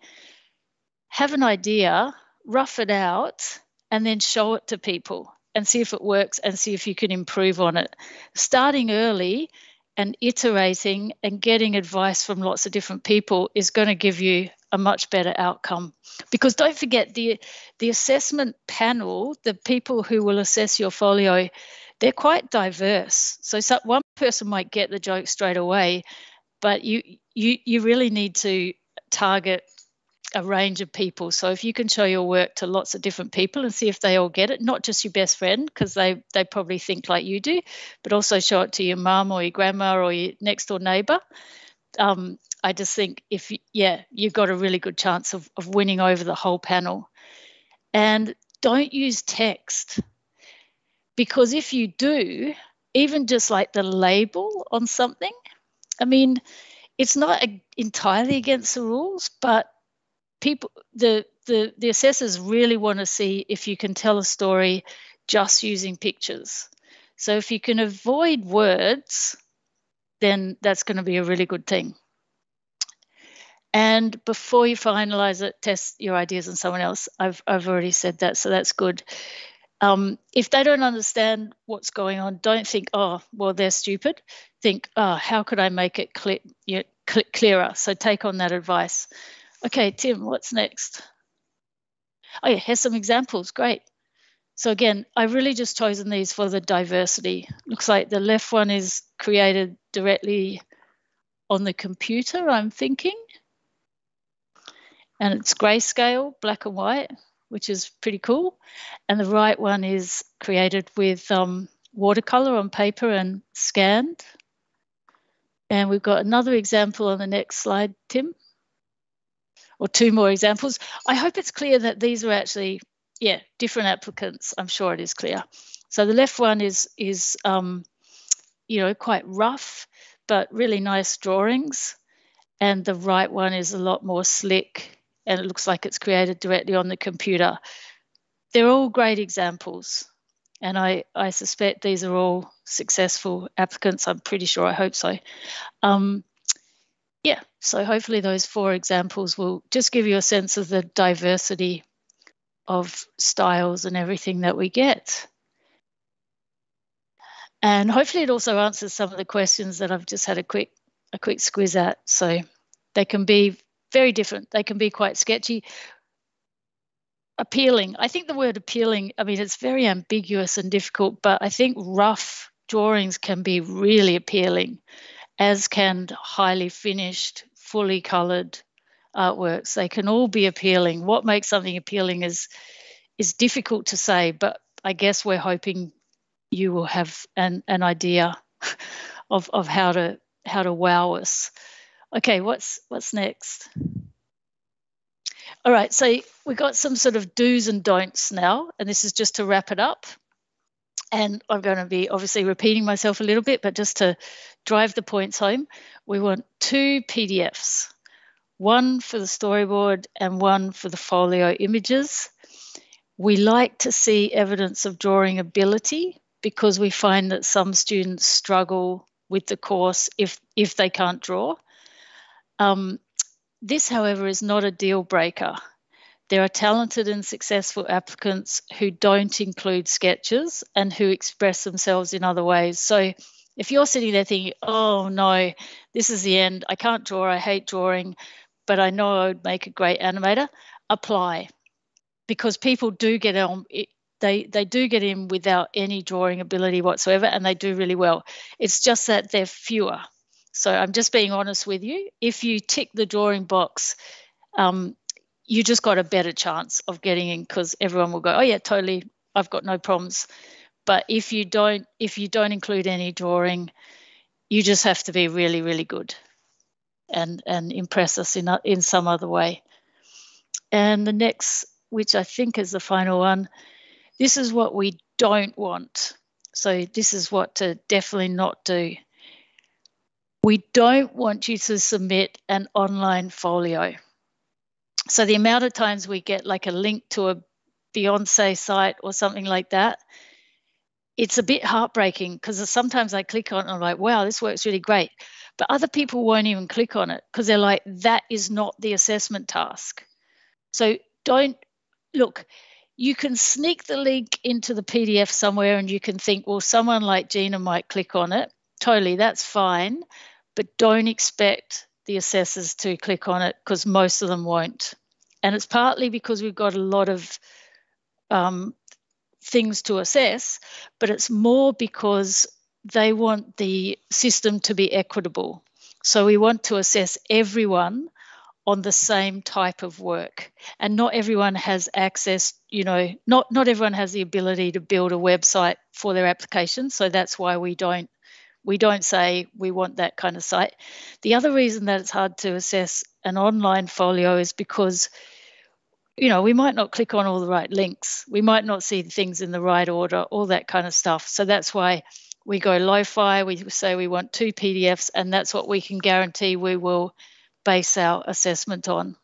Have an idea rough it out and then show it to people and see if it works and see if you can improve on it. Starting early and iterating and getting advice from lots of different people is going to give you a much better outcome because don't forget the the assessment panel the people who will assess your folio they're quite diverse. So, one person might get the joke straight away, but you you you really need to target a range of people. So if you can show your work to lots of different people and see if they all get it, not just your best friend because they they probably think like you do, but also show it to your mum or your grandma or your next door neighbor. Um, I just think if yeah, you've got a really good chance of, of winning over the whole panel. And don't use text. Because if you do, even just like the label on something, I mean, it's not entirely against the rules, but people, the, the, the assessors really want to see if you can tell a story just using pictures. So if you can avoid words, then that's going to be a really good thing. And before you finalize it, test your ideas on someone else. I've, I've already said that, so that's good. Um, if they don't understand what's going on, don't think, oh, well, they're stupid. Think, oh, how could I make it clear, you know, cl- clearer? So take on that advice. Okay, Tim, what's next? Oh, yeah, here's some examples. Great. So again, I've really just chosen these for the diversity. Looks like the left one is created directly on the computer, I'm thinking. And it's grayscale, black and white which is pretty cool. And the right one is created with um, watercolor on paper and scanned. And we've got another example on the next slide, Tim, or two more examples. I hope it's clear that these are actually, yeah, different applicants. I'm sure it is clear. So the left one is is um, you know quite rough, but really nice drawings, and the right one is a lot more slick, and it looks like it's created directly on the computer. They're all great examples and I, I suspect these are all successful applicants. I'm pretty sure. I hope so. Um, so hopefully those four examples will just give you a sense of the diversity of styles and everything that we get. And hopefully it also answers some of the questions that I've just had a quick a quick squiz at. So they can be very different. They can be quite sketchy appealing. I think the word appealing, I mean, it's very ambiguous and difficult, but I think rough drawings can be really appealing, as can highly finished, fully colored artworks. They can all be appealing. What makes something appealing is is difficult to say, but I guess we're hoping you will have an, an idea (laughs) of, of how to how to wow us. Okay, what's what's next? All right, so we've got some sort of do's and don'ts now, and this is just to wrap it up. And I'm going to be obviously repeating myself a little bit, but just to drive the points home, we want two PDFs one for the storyboard and one for the folio images. We like to see evidence of drawing ability because we find that some students struggle with the course if, if they can't draw. Um, this, however, is not a deal breaker. There are talented and successful applicants who don't include sketches and who express themselves in other ways. So if you're sitting there thinking, oh no, this is the end, I can't draw, I hate drawing, but I know I would make a great animator, apply. Because people do get on, they, they do get in without any drawing ability whatsoever and they do really well. It's just that they're fewer. So I'm just being honest with you. If you tick the drawing box, um, you just got a better chance of getting in because everyone will go, oh yeah, totally, I've got no problems. But if you don't, if you don't include any drawing, you just have to be really, really good, and and impress us in in some other way. And the next, which I think is the final one, this is what we don't want. So this is what to definitely not do. We don't want you to submit an online folio. So the amount of times we get like a link to a Behance site or something like that, it's a bit heartbreaking because sometimes I click on it and I'm like, wow, this works really great. But other people won't even click on it because they're like, that is not the assessment task. So don't look, you can sneak the link into the PDF somewhere and you can think, well, someone like Gina might click on it. Totally, that's fine but don't expect the assessors to click on it because most of them won't. And it's partly because we've got a lot of um, things to assess, but it's more because they want the system to be equitable. So we want to assess everyone on the same type of work and not everyone has access you know not not everyone has the ability to build a website for their application so that's why we don't we don't say we want that kind of site. The other reason that it's hard to assess an online folio is because you know, we might not click on all the right links. We might not see things in the right order, all that kind of stuff. So that's why we go lo-fi. We say we want two PDFs, and that's what we can guarantee we will base our assessment on.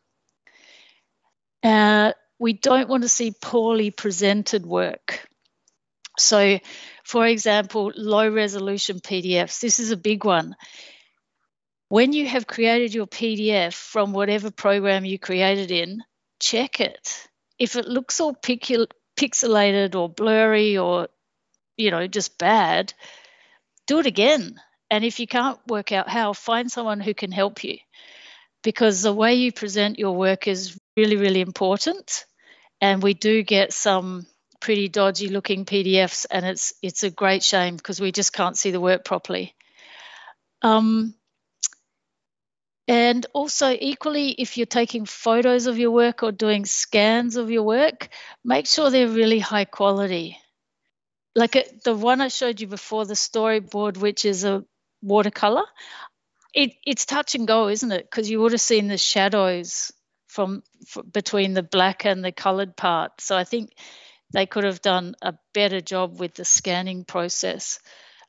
Uh, we don't want to see poorly presented work. So for example, low resolution PDFs. This is a big one. When you have created your PDF from whatever program you created in, check it. If it looks all pixelated or blurry or, you know, just bad, do it again. And if you can't work out how, find someone who can help you because the way you present your work is really, really important. And we do get some pretty dodgy looking PDFs, and it's it's a great shame because we just can't see the work properly. Um, And also, equally, if you're taking photos of your work or doing scans of your work, make sure they're really high quality. Like the one I showed you before, the storyboard, which is a watercolor, it, it's touch and go, isn't it? Because you would have seen the shadows from, from between the black and the colored part. So I think they could have done a better job with the scanning process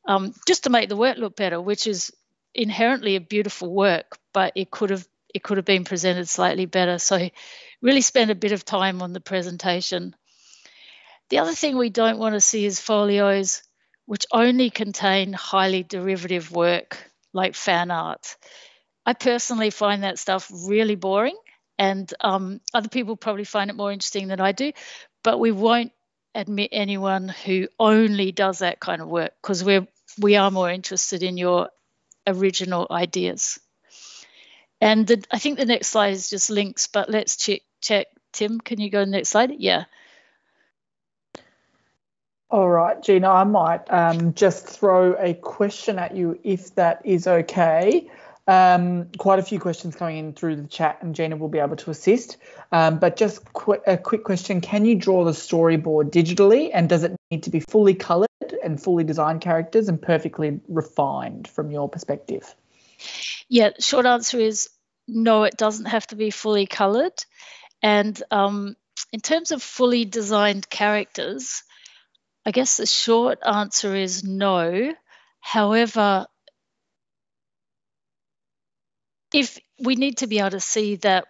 um, just to make the work look better, which is inherently a beautiful work, but it could have it could have been presented slightly better. So really spend a bit of time on the presentation. The other thing we don't want to see is folios which only contain highly derivative work like fan art. I personally find that stuff really boring, and um, other people probably find it more interesting than I do. But we won't admit anyone who only does that kind of work because we're we are more interested in your original ideas. And the, I think the next slide is just links, but let's check. Check. Tim, can you go to the next slide? Yeah. All right, Gina, I might um, just throw a question at you if that is okay. Um, quite a few questions coming in through the chat, and Gina will be able to assist. Um, but just qu- a quick question Can you draw the storyboard digitally, and does it need to be fully coloured and fully designed characters and perfectly refined from your perspective? Yeah, short answer is no, it doesn't have to be fully coloured. And um, in terms of fully designed characters, I guess the short answer is no. However, if we need to be able to see that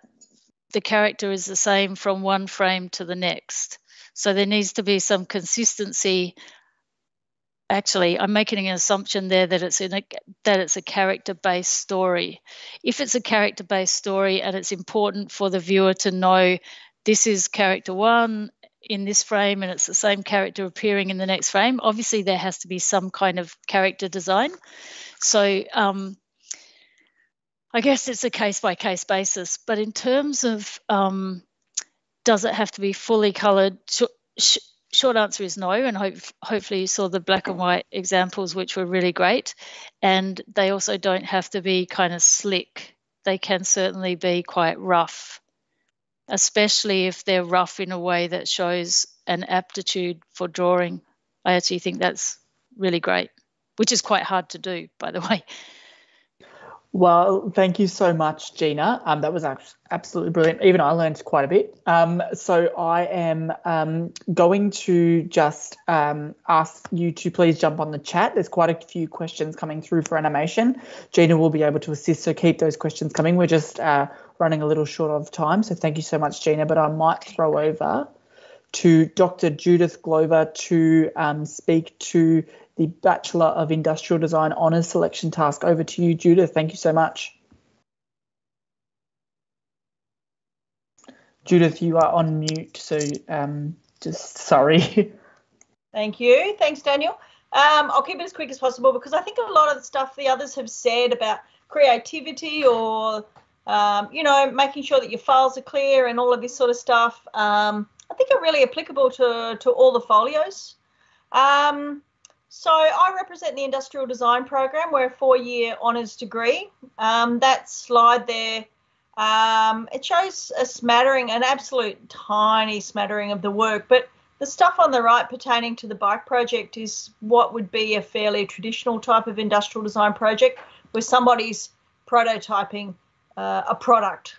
the character is the same from one frame to the next. So there needs to be some consistency. Actually, I'm making an assumption there that it's in a that it's a character-based story. If it's a character-based story and it's important for the viewer to know this is character one in this frame and it's the same character appearing in the next frame, obviously there has to be some kind of character design. So um, I guess it's a case by case basis. But in terms of um, does it have to be fully coloured? Sh- sh- short answer is no. And hope, hopefully you saw the black and white examples, which were really great. And they also don't have to be kind of slick. They can certainly be quite rough, especially if they're rough in a way that shows an aptitude for drawing. I actually think that's really great, which is quite hard to do, by the way. Well, thank you so much, Gina. Um, that was absolutely brilliant. Even I learned quite a bit. Um, so I am um, going to just um, ask you to please jump on the chat. There's quite a few questions coming through for animation. Gina will be able to assist, so keep those questions coming. We're just uh, running a little short of time, so thank you so much, Gina. But I might throw over to Dr. Judith Glover to um, speak to the Bachelor of Industrial Design Honours Selection Task. Over to you, Judith. Thank you so much. Judith, you are on mute, so um, just sorry. (laughs) Thank you. Thanks, Daniel. Um, I'll keep it as quick as possible because I think a lot of the stuff the others have said about creativity or, um, you know, making sure that your files are clear and all of this sort of stuff, um, I think are really applicable to, to all the folios. Um, so I represent the Industrial Design Program. We're a four-year honours degree. Um, that slide there, um, it shows a smattering, an absolute tiny smattering of the work, but the stuff on the right pertaining to the bike project is what would be a fairly traditional type of industrial design project where somebody's prototyping uh, a product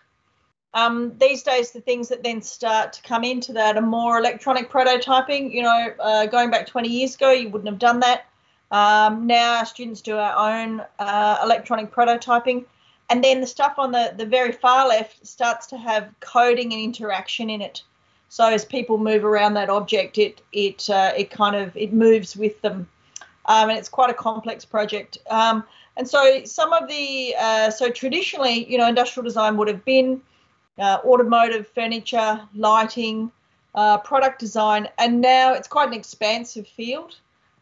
um, these days, the things that then start to come into that are more electronic prototyping. You know, uh, going back 20 years ago, you wouldn't have done that. Um, now, our students do our own uh, electronic prototyping. And then the stuff on the, the very far left starts to have coding and interaction in it. So as people move around that object, it it uh, it kind of it moves with them, um, and it's quite a complex project. Um, and so some of the uh, so traditionally, you know, industrial design would have been uh, automotive, furniture, lighting, uh, product design, and now it's quite an expansive field.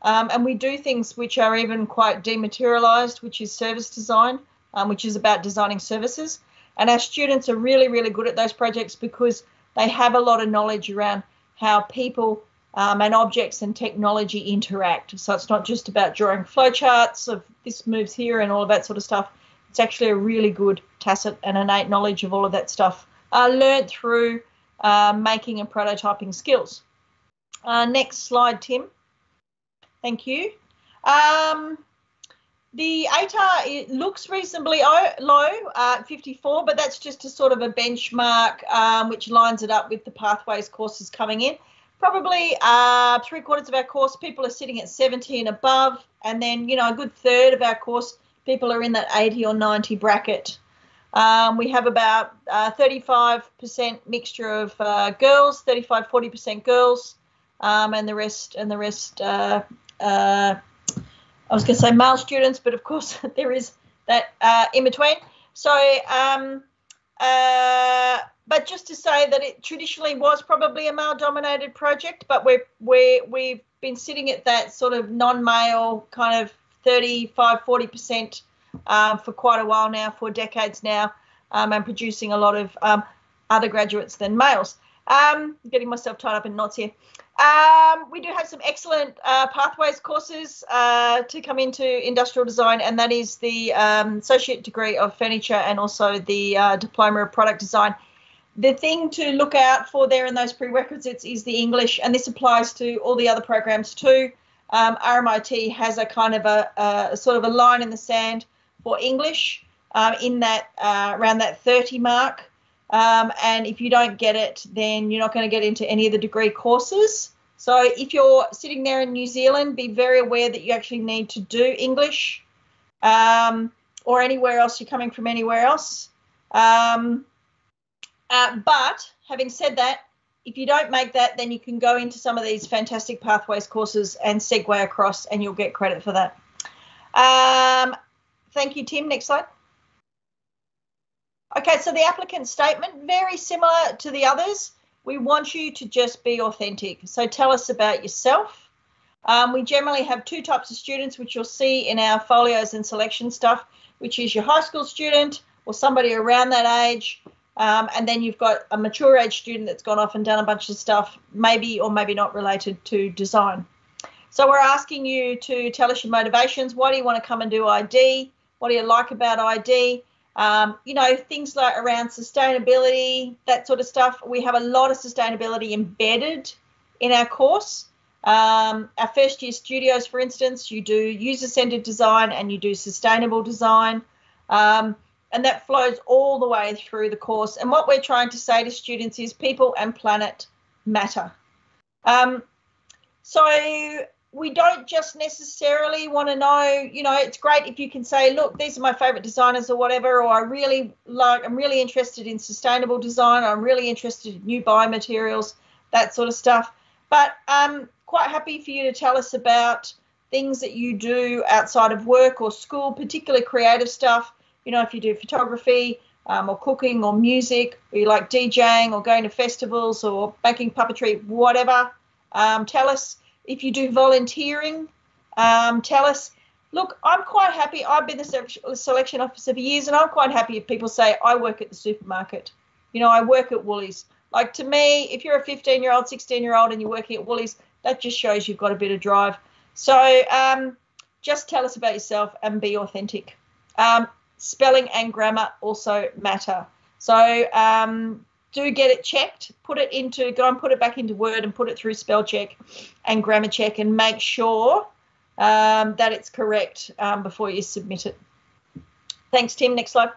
Um, and we do things which are even quite dematerialized, which is service design, um, which is about designing services. And our students are really, really good at those projects because they have a lot of knowledge around how people um, and objects and technology interact. So it's not just about drawing flowcharts of this moves here and all of that sort of stuff It's actually a really good tacit and innate knowledge of all of that stuff, uh, learned through uh, making and prototyping skills. Uh, next slide, Tim. Thank you. Um, the ATAR looks reasonably low, uh, 54, but that's just a sort of a benchmark um, which lines it up with the pathways courses coming in. Probably uh, three quarters of our course people are sitting at 70 and above, and then you know a good third of our course people are in that 80 or 90 bracket. Um, we have about uh, 35% mixture of uh, girls, 35 40% girls, um, and the rest and the rest. Uh, uh I was going to say male students, but of course (laughs) there is that uh, in between. So, um, uh, but just to say that it traditionally was probably a male-dominated project, but we're, we we've been sitting at that sort of non-male kind of 35, 40 percent um, for quite a while now, for decades now, um, and producing a lot of um, other graduates than males. Um, getting myself tied up in knots here. Um, we do have some excellent uh, pathways courses uh, to come into industrial design, and that is the um, associate degree of furniture and also the uh, diploma of product design. The thing to look out for there in those prerequisites is the English, and this applies to all the other programs too. Um, RMIT has a kind of a, a, sort of a line in the sand for English um, in that uh, around that 30 mark. Um, and if you don't get it, then you're not going to get into any of the degree courses. So if you're sitting there in New Zealand, be very aware that you actually need to do English um, or anywhere else you're coming from anywhere else. Um, uh, but having said that, if you don't make that, then you can go into some of these fantastic pathways courses and segue across, and you'll get credit for that. Um, thank you, Tim. Next slide. Okay, so the applicant statement, very similar to the others. We want you to just be authentic. So tell us about yourself. Um, we generally have two types of students, which you'll see in our folios and selection stuff, which is your high school student or somebody around that age. Um, and then you've got a mature age student that's gone off and done a bunch of stuff, maybe or maybe not related to design. So we're asking you to tell us your motivations. Why do you want to come and do ID? What do you like about ID? Um, you know, things like around sustainability, that sort of stuff. We have a lot of sustainability embedded in our course. Um, our first year studios, for instance, you do user centered design and you do sustainable design. Um, and that flows all the way through the course. And what we're trying to say to students is people and planet matter. Um, so we don't just necessarily want to know, you know, it's great if you can say, look, these are my favorite designers or whatever, or I really like, I'm really interested in sustainable design, I'm really interested in new biomaterials, that sort of stuff. But I'm quite happy for you to tell us about things that you do outside of work or school, particularly creative stuff. You know, if you do photography um, or cooking or music, or you like DJing or going to festivals or making puppetry, whatever, um, tell us if you do volunteering, um, tell us. Look, I'm quite happy. I've been the selection officer for years, and I'm quite happy if people say I work at the supermarket. You know, I work at Woolies. Like to me, if you're a 15 year old, 16 year old, and you're working at Woolies, that just shows you've got a bit of drive. So um, just tell us about yourself and be authentic. Um, spelling and grammar also matter. So um, do get it checked. Put it into go and put it back into Word and put it through spell check and grammar check and make sure um, that it's correct um, before you submit it. Thanks, Tim. Next slide.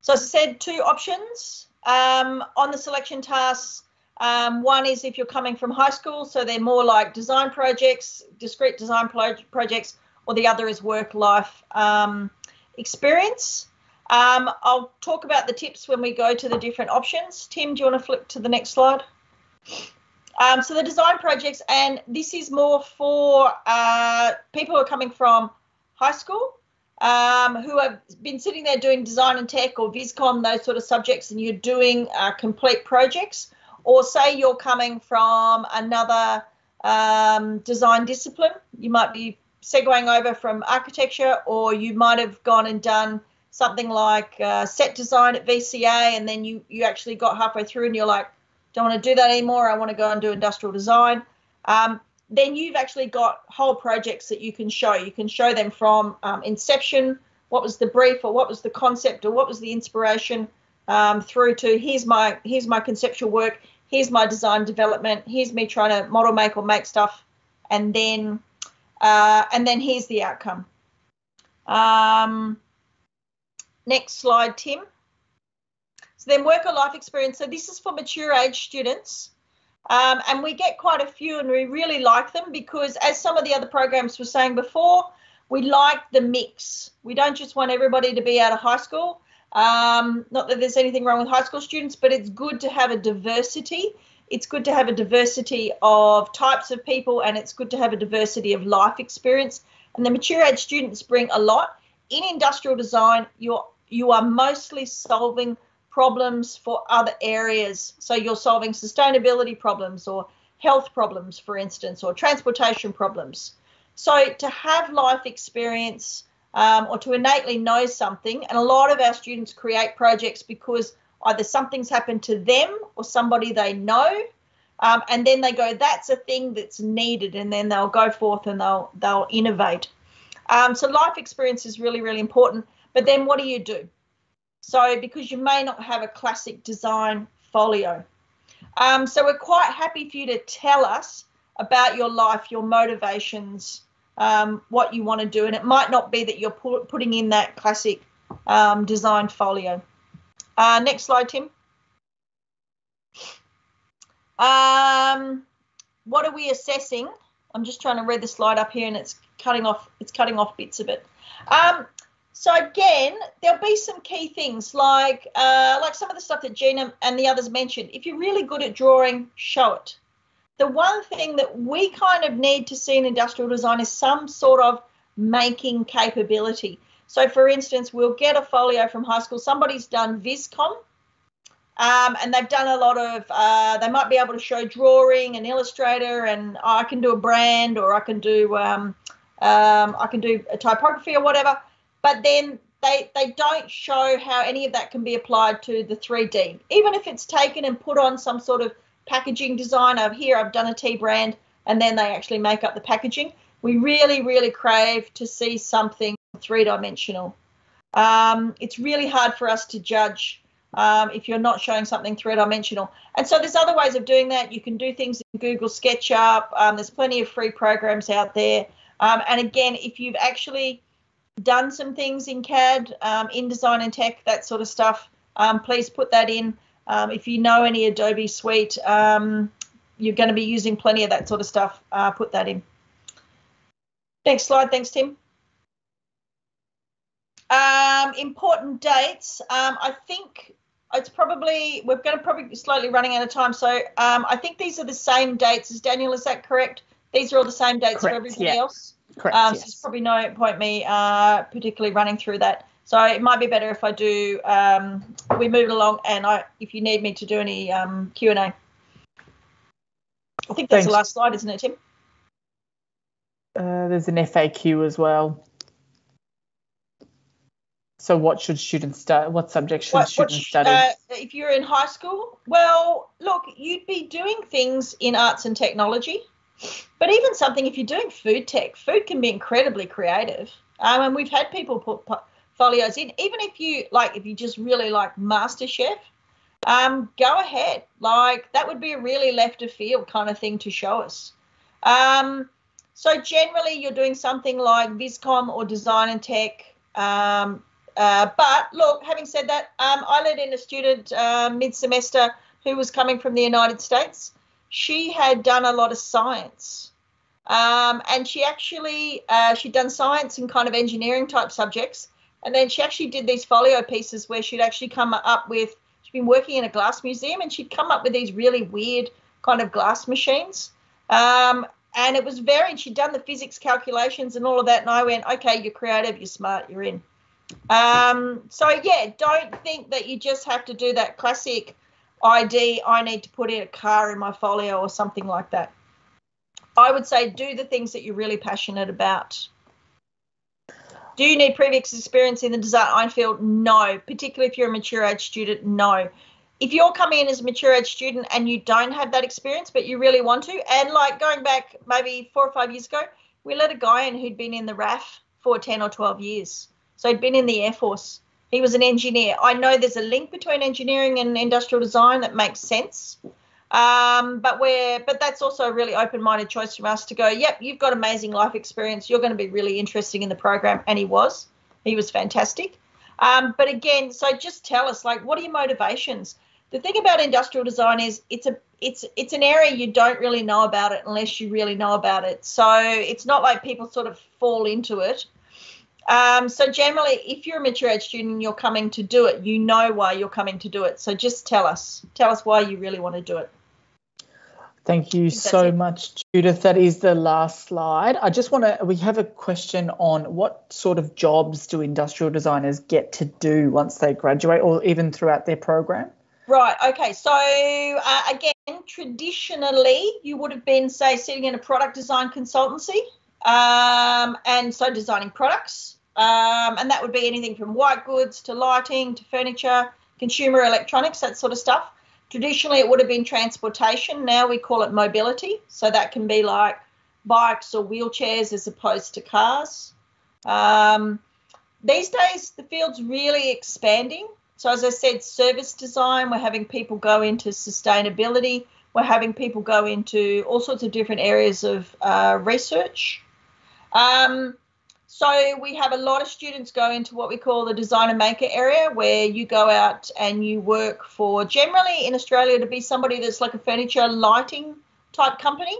So as I said, two options um, on the selection tasks. Um, one is if you're coming from high school, so they're more like design projects, discrete design pro projects, or the other is work life um, experience. Um, I'll talk about the tips when we go to the different options. Tim, do you want to flip to the next slide? Um, so the design projects, and this is more for uh, people who are coming from high school, um, who have been sitting there doing design and tech or viscom, those sort of subjects, and you're doing uh, complete projects. Or say you're coming from another um, design discipline, you might be segueing over from architecture, or you might have gone and done something like uh, set design at VCA, and then you you actually got halfway through and you're like, don't want to do that anymore. I want to go and do industrial design. Um, then you've actually got whole projects that you can show. You can show them from um, inception what was the brief or what was the concept or what was the inspiration um, through to here's my here's my conceptual work here's my design development here's me trying to model make or make stuff and then uh, and then here's the outcome um, next slide tim so then work or life experience so this is for mature age students um, and we get quite a few and we really like them because as some of the other programs were saying before we like the mix. We don't just want everybody to be out of high school. Um, not that there's anything wrong with high school students, but it's good to have a diversity. It's good to have a diversity of types of people, and it's good to have a diversity of life experience. And the mature age students bring a lot. In industrial design, you're you are mostly solving problems for other areas. So you're solving sustainability problems or health problems, for instance, or transportation problems. So to have life experience um, or to innately know something, and a lot of our students create projects because either something's happened to them or somebody they know, um, and then they go, "That's a thing that's needed," and then they'll go forth and they'll they'll innovate. Um, so life experience is really really important. But then what do you do? So because you may not have a classic design folio, um, so we're quite happy for you to tell us about your life, your motivations, um, what you want to do. And it might not be that you're pu- putting in that classic um, design folio. Uh, next slide, Tim. Um, what are we assessing? I'm just trying to read the slide up here, and it's cutting off. It's cutting off bits of it. Um, so again, there'll be some key things like uh, like some of the stuff that Gina and the others mentioned. If you're really good at drawing, show it the one thing that we kind of need to see in industrial design is some sort of making capability. So, for instance, we'll get a folio from high school. Somebody's done Viscom, um, and they've done a lot of. Uh, they might be able to show drawing and Illustrator, and oh, I can do a brand, or I can do um, um, I can do a typography or whatever. But then they they don't show how any of that can be applied to the 3D, even if it's taken and put on some sort of packaging design. Over here, I've done a T brand, and then they actually make up the packaging. We really, really crave to see something three dimensional. Um, it's really hard for us to judge um, if you're not showing something three dimensional. And so there's other ways of doing that. You can do things in Google SketchUp. Um, there's plenty of free programs out there. Um, and again, if you've actually done some things in CAD, um, InDesign and Tech, that sort of stuff, um, please put that in. If you know any Adobe Suite, you're going to be using plenty of that sort of stuff. Uh, put that in. Next slide. Thanks, Tim. Um, important dates. Um, I think it's probably we're going to probably be slightly running out of time. So um, I think these are the same dates as Daniel. Is that correct? These are all the same dates correct, for everybody yeah. else. Correct. Um, yes. So there's probably no point me uh, particularly running through that. So it might be better if I do. Um, we move along, and I, if you need me to do any um, Q and A, I think that's Thanks. the last slide, isn't it, Tim? Uh, there's an FAQ as well. So, what should students study? What subject should What- what students sh- study? uh, if you're in high school, well, look, you'd be doing things in arts and technology, but even something if you're doing food tech, food can be incredibly creative. Um, and we've had people put po- folios in. Even if you like, if you just really like MasterChef, um, go ahead. Like that would be a really left of field kind of thing to show us. Um, so generally, you're doing something like Viscom or Design and Tech. Um, uh, but look, having said that, um, I let in a student uh, mid semester who was coming from the United States. She had done a lot of science. Um, and she actually uh, she'd done science and kind of engineering type subjects, and then she actually did these folio pieces where she'd actually come up with she'd been working in a glass museum and she'd come up with these really weird kind of glass machines. Um, and it was very she'd done the physics calculations and all of that, and I went, okay, you're creative, you're smart, you're in. Um, so yeah, don't think that you just have to do that classic ID. I need to put in a car in my folio or something like that. I would say do the things that you're really passionate about. Do you need previous experience in the design field? No, particularly if you're a mature age student. No. If you're coming in as a mature age student and you don't have that experience, but you really want to, and like going back maybe four or five years ago, we let a guy in who'd been in the RAF for 10 or 12 years. So he'd been in the Air Force. He was an engineer. I know there's a link between engineering and industrial design that makes sense. Um, but we're but that's also a really open-minded choice from us to go. Yep, you've got amazing life experience. You're going to be really interesting in the program, and he was. He was fantastic. Um, but again, so just tell us like, what are your motivations? The thing about industrial design is it's a it's it's an area you don't really know about it unless you really know about it. So it's not like people sort of fall into it. Um, so generally, if you're a mature ed student and you're coming to do it, you know why you're coming to do it. So just tell us, tell us why you really want to do it. Thank you so much, Judith. That is the last slide. I just want to, we have a question on what sort of jobs do industrial designers get to do once they graduate or even throughout their program? Right. Okay. So uh, again, traditionally, you would have been, say, sitting in a product design consultancy, um, and so designing products, um, and that would be anything from white goods to lighting to furniture, consumer electronics, that sort of stuff. Traditionally, it would have been transportation. Now we call it mobility. So that can be like bikes or wheelchairs as opposed to cars. Um, these days, the field's really expanding. So, as I said, service design, we're having people go into sustainability, we're having people go into all sorts of different areas of uh, research. Um, so we have a lot of students go into what we call the designer maker area, where you go out and you work for generally in Australia to be somebody that's like a furniture lighting type company.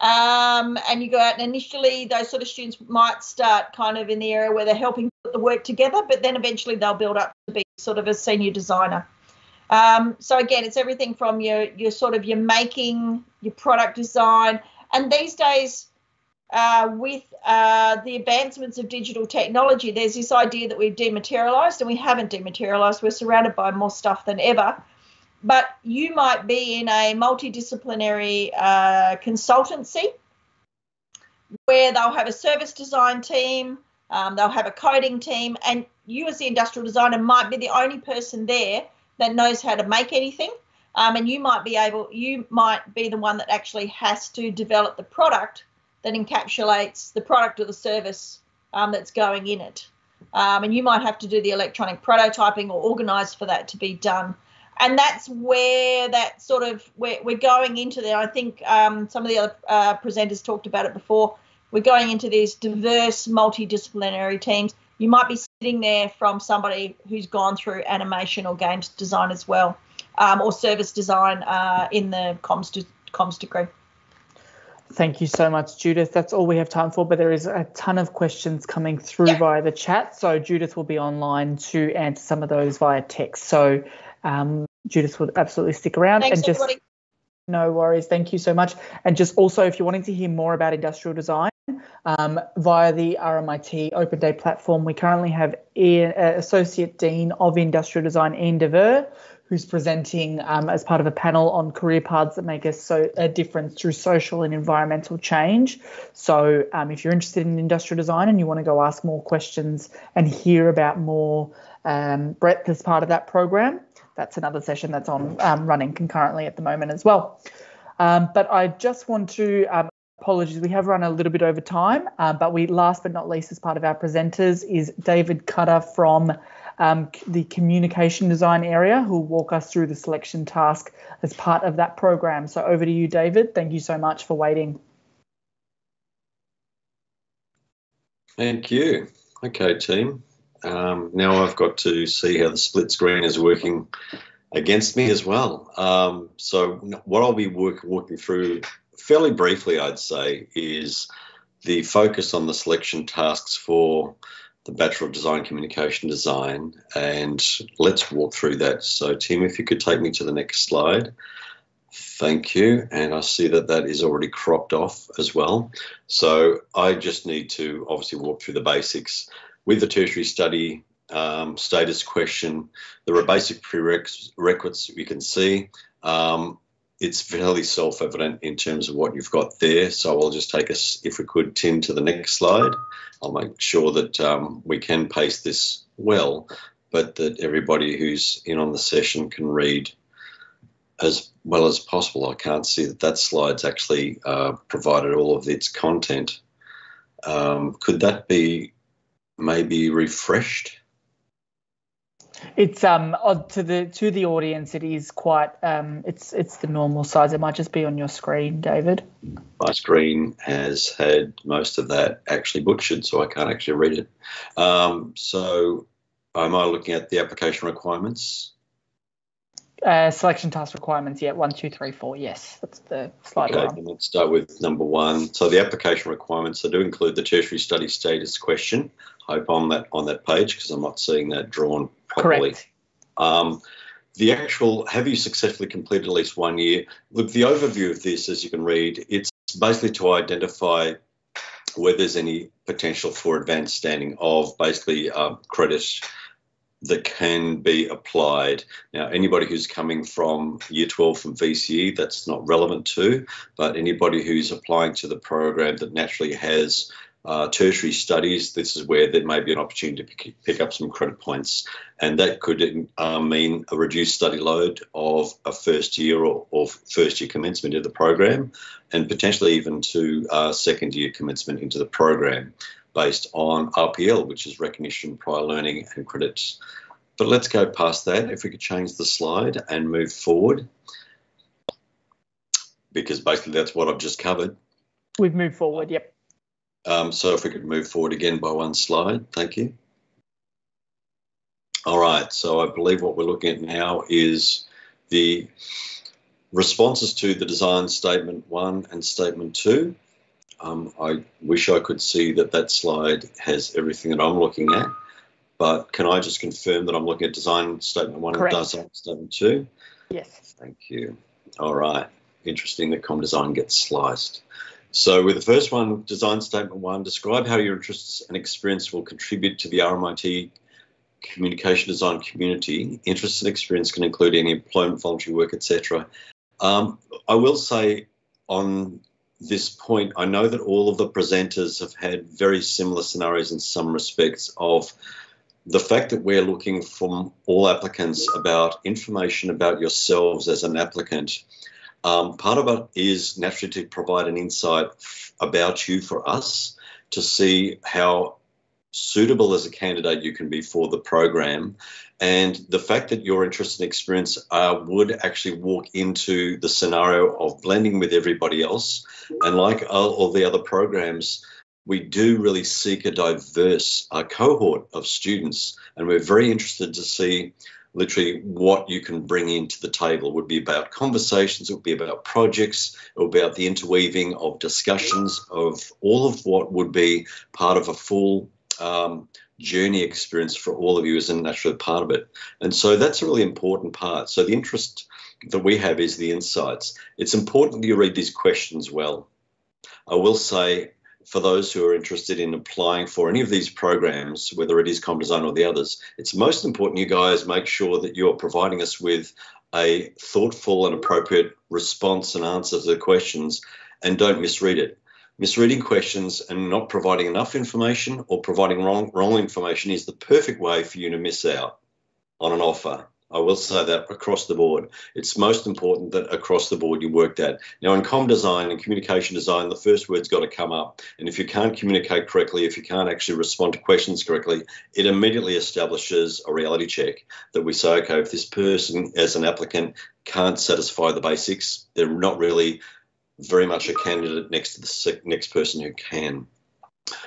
Um, and you go out and initially those sort of students might start kind of in the area where they're helping put the work together, but then eventually they'll build up to be sort of a senior designer. Um, so again, it's everything from your your sort of your making, your product design, and these days uh, with uh, the advancements of digital technology, there's this idea that we've dematerialized, and we haven't dematerialized. We're surrounded by more stuff than ever. But you might be in a multidisciplinary uh, consultancy where they'll have a service design team, um, they'll have a coding team, and you, as the industrial designer, might be the only person there that knows how to make anything. Um, and you might be able, you might be the one that actually has to develop the product that encapsulates the product or the service um, that's going in it. Um, and you might have to do the electronic prototyping or organize for that to be done. And that's where that sort of we're, we're going into there. I think um, some of the other uh, presenters talked about it before. We're going into these diverse multidisciplinary teams. You might be sitting there from somebody who's gone through animation or games design as well, um, or service design uh, in the comms, de- comms degree. Thank you so much, Judith. That's all we have time for, but there is a ton of questions coming through yeah. via the chat. So Judith will be online to answer some of those via text. So um, Judith will absolutely stick around Thanks, and just. Everybody. No worries. Thank you so much. And just also, if you're wanting to hear more about industrial design um, via the RMIT Open Day platform, we currently have uh, Associate Dean of Industrial Design, Ian Dever, who's presenting um, as part of a panel on career paths that make a, so, a difference through social and environmental change. So, um, if you're interested in industrial design and you want to go ask more questions and hear about more um, breadth as part of that program, that's another session that's on um, running concurrently at the moment as well. Um, but I just want to um, apologies, we have run a little bit over time, uh, but we last but not least, as part of our presenters, is David Cutter from um, the communication design area, who will walk us through the selection task as part of that program. So over to you, David. Thank you so much for waiting. Thank you. Okay, team. Um, now I've got to see how the split screen is working against me as well. Um, so what I'll be work, walking through fairly briefly, I'd say, is the focus on the selection tasks for the Bachelor of Design Communication Design, and let's walk through that. So, Tim, if you could take me to the next slide. Thank you. And I see that that is already cropped off as well. So I just need to obviously walk through the basics. With the tertiary study um, status question, there are basic prerequisites you can see. Um, it's fairly self-evident in terms of what you've got there. So I'll just take us, if we could, Tim, to the next slide. I'll make sure that um, we can paste this well, but that everybody who's in on the session can read as well as possible. I can't see that that slide's actually uh, provided all of its content. Um, could that be maybe refreshed. It's um to the to the audience. It is quite um it's it's the normal size. It might just be on your screen, David. My screen has had most of that actually butchered, so I can't actually read it. Um, so, am I looking at the application requirements? Uh, selection task requirements. Yeah, one, two, three, four. Yes, that's the slide. Okay, one. let's start with number one. So the application requirements. They do include the tertiary study status question. I hope on that on that page because I'm not seeing that drawn properly. Correct. Um, the actual have you successfully completed at least one year? Look, the overview of this, as you can read, it's basically to identify where there's any potential for advanced standing of basically uh, credit that can be applied. Now, anybody who's coming from year 12 from VCE, that's not relevant to, but anybody who's applying to the program that naturally has uh, tertiary studies, this is where there may be an opportunity to pick, pick up some credit points. And that could uh, mean a reduced study load of a first year or, or, first year commencement of the program, and potentially even to uh, second year commencement into the program based on RPL, which is recognition, prior learning, and credits. But let's go past that. If we could change the slide and move forward, because basically that's what I've just covered. We've moved forward, yep. Um, so if we could move forward again by one slide, thank you. All right, so I believe what we're looking at now is the responses to the design statement one and statement two. Um, I wish I could see that that slide has everything that I'm looking at, but can I just confirm that I'm looking at design statement one Correct. and design statement two? Yes. Thank you. All right. Interesting that com design gets sliced. So with the first one, design statement one, describe how your interests and experience will contribute to the RMIT communication design community. Interests and experience can include any employment, voluntary work, etc. Um, I will say on this point, I know that all of the presenters have had very similar scenarios in some respects of the fact that we're looking from all applicants about information about yourselves as an applicant. Um, part of it is naturally to provide an insight about you for us to see how suitable as a candidate you can be for the program. And the fact that your interest and experience uh, would actually walk into the scenario of blending with everybody else. And like all, all the other programs, we do really seek a diverse uh, cohort of students. And we're very interested to see literally what you can bring into the table. It would be about conversations, it would be about projects, it would be about the interweaving of discussions of all of what would be part of a full um, journey experience for all of you as a natural part of it. And so that's a really important part. So the interest that we have is the insights. It's important that you read these questions well. I will say for those who are interested in applying for any of these programs, whether it is ComDesign or the others, it's most important you guys make sure that you're providing us with a thoughtful and appropriate response and answer to the questions and don't misread it misreading questions and not providing enough information or providing wrong, wrong information is the perfect way for you to miss out on an offer. I will say that across the board. It's most important that across the board you work that. Now, in com design and communication design, the first word's got to come up. And if you can't communicate correctly, if you can't actually respond to questions correctly, it immediately establishes a reality check that we say, okay, if this person as an applicant can't satisfy the basics, they're not really very much a candidate next to the next person who can.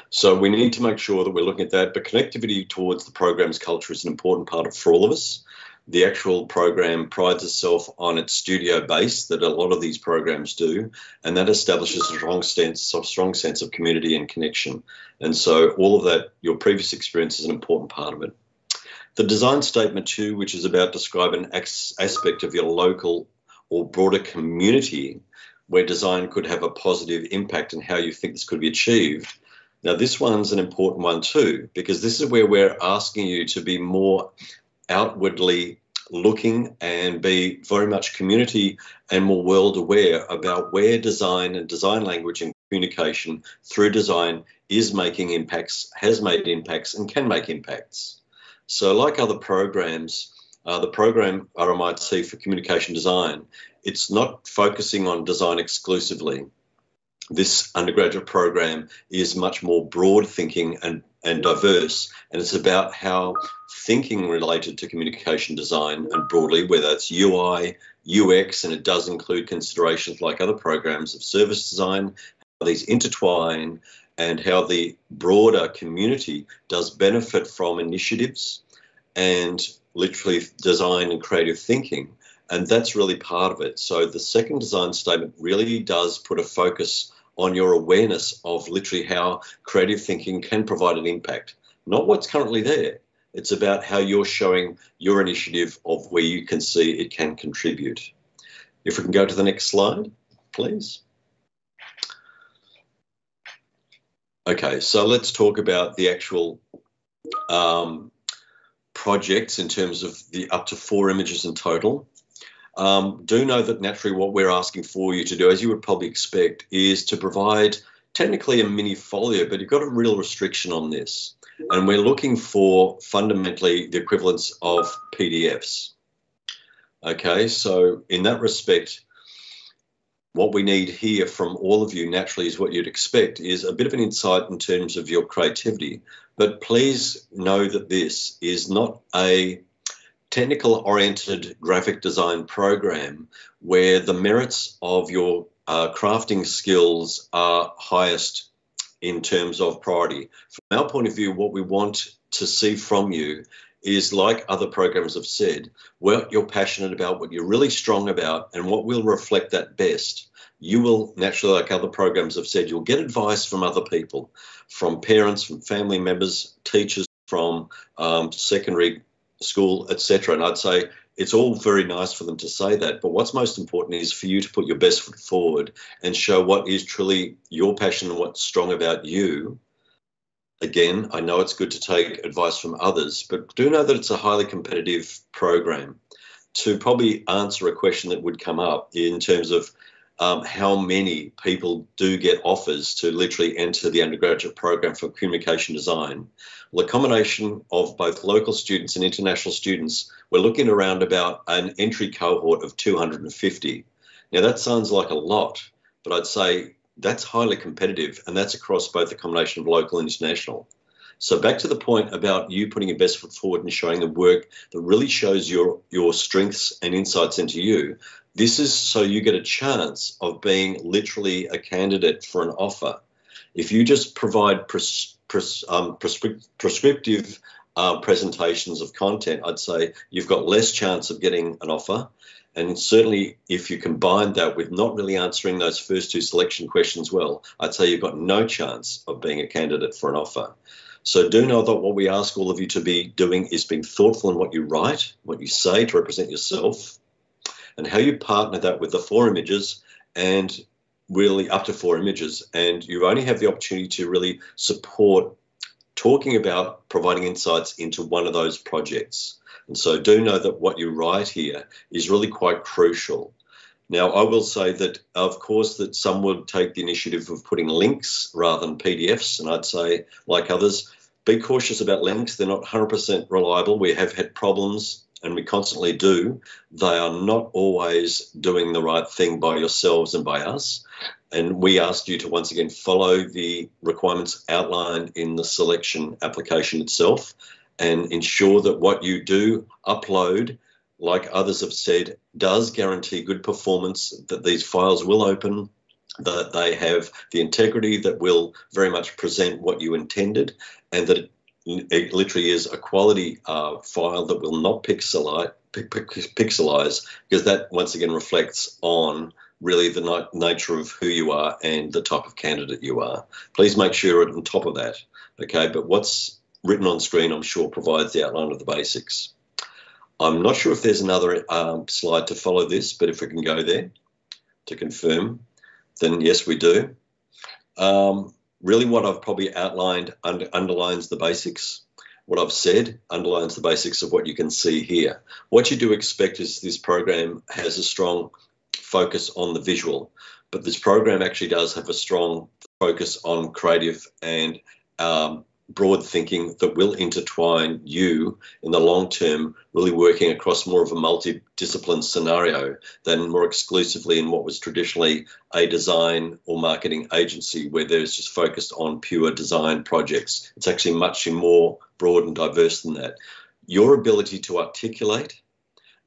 So we need to make sure that we're looking at that. But connectivity towards the program's culture is an important part of for all of us. The actual program prides itself on its studio base that a lot of these programs do, and that establishes a strong sense, strong sense of community and connection. And so all of that, your previous experience is an important part of it. The design statement too, which is about describing an aspect of your local or broader community where design could have a positive impact and how you think this could be achieved. Now, this one's an important one too, because this is where we're asking you to be more outwardly looking and be very much community and more world aware about where design and design language and communication through design is making impacts, has made impacts, and can make impacts. So, like other programs, uh, the program RMIT for communication design it's not focusing on design exclusively. This undergraduate program is much more broad thinking and and diverse. And it's about how thinking related to communication design and broadly, whether it's UI, UX, and it does include considerations like other programs of service design, how these intertwine, and how the broader community does benefit from initiatives and literally design and creative thinking. And that's really part of it. So the second design statement really does put a focus on your awareness of literally how creative thinking can provide an impact, not what's currently there. It's about how you're showing your initiative of where you can see it can contribute. If we can go to the next slide, please. Okay, so let's talk about the actual um, projects in terms of the up to four images in total. Um, do know that naturally what we're asking for you to do, as you would probably expect, is to provide technically a mini folio, but you've got a real restriction on this. And we're looking for fundamentally the equivalence of PDFs. Okay, so in that respect, what we need here from all of you naturally is what you'd expect is a bit of an insight in terms of your creativity. But please know that this is not a technical oriented graphic design program where the merits of your uh, crafting skills are highest in terms of priority. From our point of view, what we want to see from you is like other programs have said, what you're passionate about, what you're really strong about, and what will reflect that best. You will naturally, like other programs have said, you'll get advice from other people, from parents, from family members, teachers, from um, secondary school, etc. And I'd say it's all very nice for them to say that, but what's most important is for you to put your best foot forward and show what is truly your passion and what's strong about you again, I know it's good to take advice from others, but do know that it's a highly competitive program. To probably answer a question that would come up in terms of um, how many people do get offers to literally enter the undergraduate program for communication design. Well, the combination of both local students and international students, we're looking around about an entry cohort of 250. Now, that sounds like a lot, but I'd say that's highly competitive, and that's across both the combination of local and international. So back to the point about you putting your best foot forward and showing the work that really shows your your strengths and insights into you. This is so you get a chance of being literally a candidate for an offer. If you just provide pres, pres, um, prescriptive uh, presentations of content, I'd say you've got less chance of getting an offer. And certainly, if you combine that with not really answering those first two selection questions well, I'd say you've got no chance of being a candidate for an offer. So do know that what we ask all of you to be doing is being thoughtful in what you write, what you say to represent yourself, and how you partner that with the four images and really up to four images. And you only have the opportunity to really support talking about providing insights into one of those projects. And so do know that what you write here is really quite crucial. Now, I will say that, of course, that some would take the initiative of putting links rather than PDFs. And I'd say, like others, be cautious about links. They're not 100% reliable. We have had problems and we constantly do. They are not always doing the right thing by yourselves and by us. And we ask you to once again follow the requirements outlined in the selection application itself and ensure that what you do upload, like others have said, does guarantee good performance, that these files will open, that they have the integrity that will very much present what you intended, and that it literally is a quality uh, file that will not pixelize, pixelize because that once again reflects on really the nature of who you are and the type of candidate you are. Please make sure you're on top of that. Okay, but what's written on screen, I'm sure, provides the outline of the basics. I'm not sure if there's another um, slide to follow this, but if we can go there to confirm, then yes, we do. Um, really, what I've probably outlined under, underlines the basics. What I've said underlines the basics of what you can see here. What you do expect is this program has a strong focus on the visual, but this program actually does have a strong focus on creative and um, broad thinking that will intertwine you in the long term, really working across more of a multidiscipline scenario than more exclusively in what was traditionally a design or marketing agency where there's just focused on pure design projects. It's actually much more broad and diverse than that. Your ability to articulate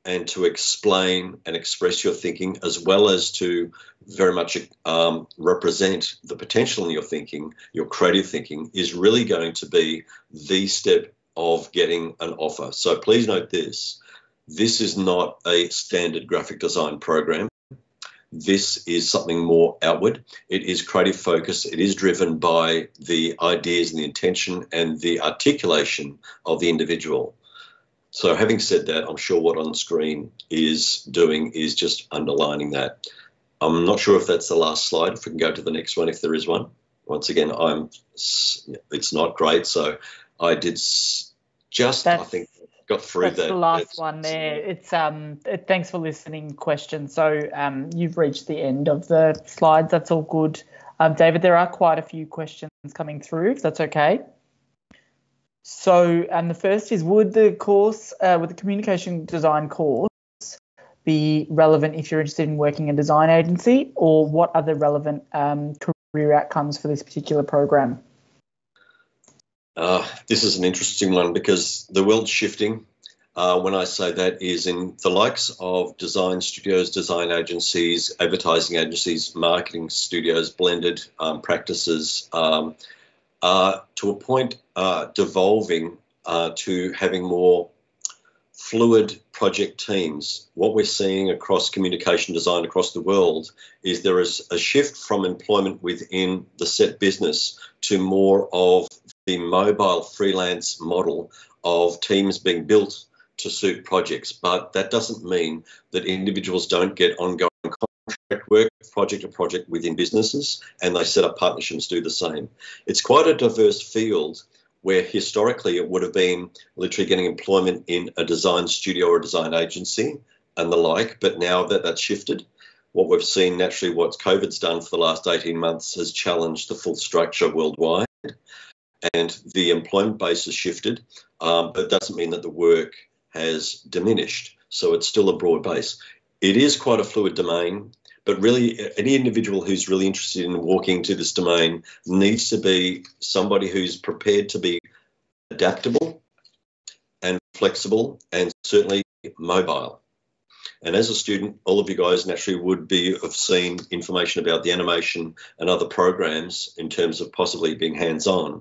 and to explain and express your thinking, as well as to very much um, represent the potential in your thinking, your creative thinking, is really going to be the step of getting an offer. So please note this this is not a standard graphic design program. This is something more outward. It is creative focus. It is driven by the ideas and the intention and the articulation of the individual. So, having said that, I'm sure what on screen is doing is just underlining that. I'm not sure if that's the last slide. If we can go to the next one, if there is one. Once again, I'm. It's not great, so I did just. That's, I think got through that's that. the last one there. It's um. It, thanks for listening. Question. So um, you've reached the end of the slides. That's all good. Um, David, there are quite a few questions coming through. If that's okay. So, and the first is would the course, uh, the communication design course be relevant if you're interested in working in a design agency, or what are the relevant um, career outcomes for this particular program? Uh, this is an interesting one because the world's shifting. Uh, when I say that is in the likes of design studios, design agencies, advertising agencies, marketing studios, blended um, practices, um, uh, to a point uh, devolving uh, to having more fluid project teams. What we're seeing across communication design across the world is there is a shift from employment within the set business to more of the mobile freelance model of teams being built to suit projects. But that doesn't mean that individuals don't get ongoing contract work, project to project within businesses, and they set up partnerships do the same. It's quite a diverse field where historically it would have been literally getting employment in a design studio or a design agency and the like, but now that that's shifted, what we've seen naturally, what COVID's done for the last 18 months has challenged the full structure worldwide. And the employment base has shifted, um, but doesn't mean that the work has diminished. So it's still a broad base. It is quite a fluid domain. But really, any individual who's really interested in walking to this domain needs to be somebody who's prepared to be adaptable and flexible and certainly mobile. And as a student, all of you guys naturally would be have seen information about the animation and other programs in terms of possibly being hands-on.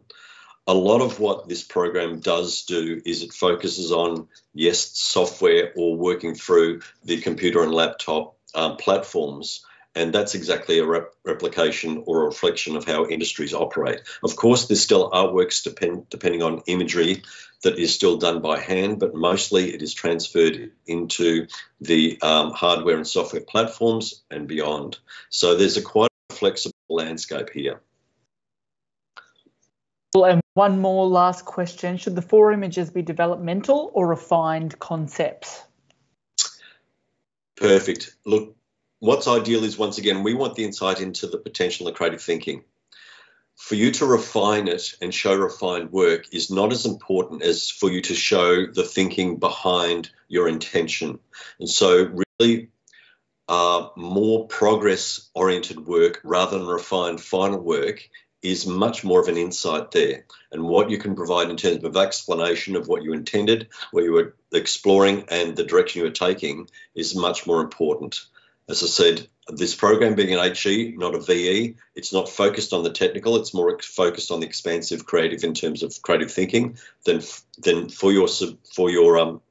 A lot of what this program does do is it focuses on yes, software or working through the computer and laptop um, platforms. And that's exactly a rep- replication or a reflection of how industries operate. Of course, there's still artworks depend- depending on imagery that is still done by hand, but mostly it is transferred into the um, hardware and software platforms and beyond. So there's a quite flexible landscape here. And one more last question. Should the four images be developmental or refined concepts? Perfect. Look, what's ideal is once again, we want the insight into the potential of creative thinking. For you to refine it and show refined work is not as important as for you to show the thinking behind your intention. And so, really, uh, more progress oriented work rather than refined final work is much more of an insight there. And what you can provide in terms of explanation of what you intended, what you were exploring, and the direction you were taking is much more important. As I said, this program being an HE, not a VE, it's not focused on the technical, it's more focused on the expansive creative in terms of creative thinking than, than for your, for your um,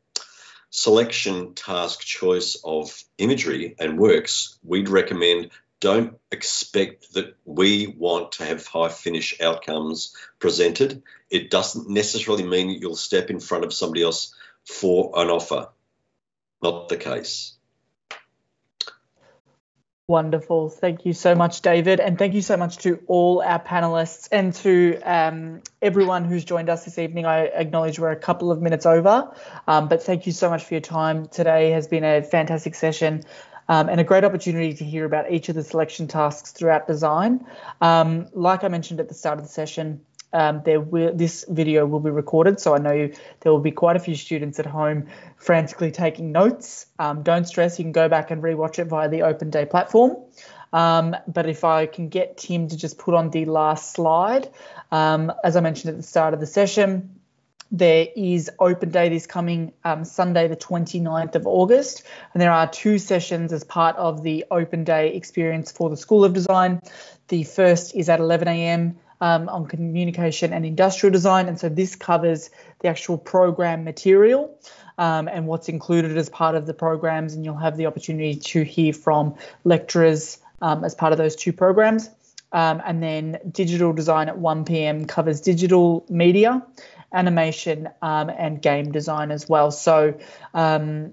selection task choice of imagery and works, we'd recommend don't expect that we want to have high finish outcomes presented. It doesn't necessarily mean you'll step in front of somebody else for an offer. Not the case. Wonderful. Thank you so much, David. And thank you so much to all our panelists and to um, everyone who's joined us this evening. I acknowledge we're a couple of minutes over, um, but thank you so much for your time. Today has been a fantastic session um, and a great opportunity to hear about each of the selection tasks throughout design. Um, like I mentioned at the start of the session, um, there will this video will be recorded, so I know there will be quite a few students at home frantically taking notes. Um, don't stress, you can go back and rewatch it via the Open Day platform. Um, but if I can get Tim to just put on the last slide, um, as I mentioned at the start of the session, there is open day this coming um, Sunday, the 29th of August, and there are two sessions as part of the open day experience for the School of Design. The first is at 11 a.m. Um, on communication and industrial design, and so this covers the actual program material. Um, and what's included as part of the programs, and you'll have the opportunity to hear from lecturers um, as part of those two programs. Um, and then digital design at 1 p.m. covers digital media, animation, um, and game design as well. So, um,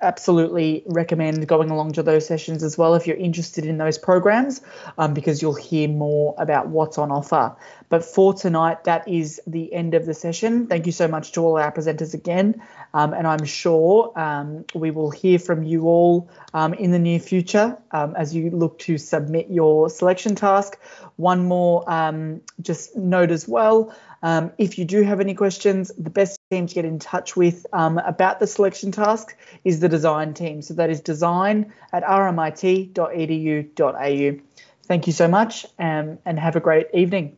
absolutely recommend going along to those sessions as well if you're interested in those programs um, because you'll hear more about what's on offer. But for tonight, that is the end of the session. Thank you so much to all our presenters again. Um, and I'm sure um, we will hear from you all um, in the near future um, as you look to submit your selection task. One more um, just note as well. Um, if you do have any questions, the best team to get in touch with um, about the selection task is the design team. So that is design at rmit.edu.au. Thank you so much um, and have a great evening.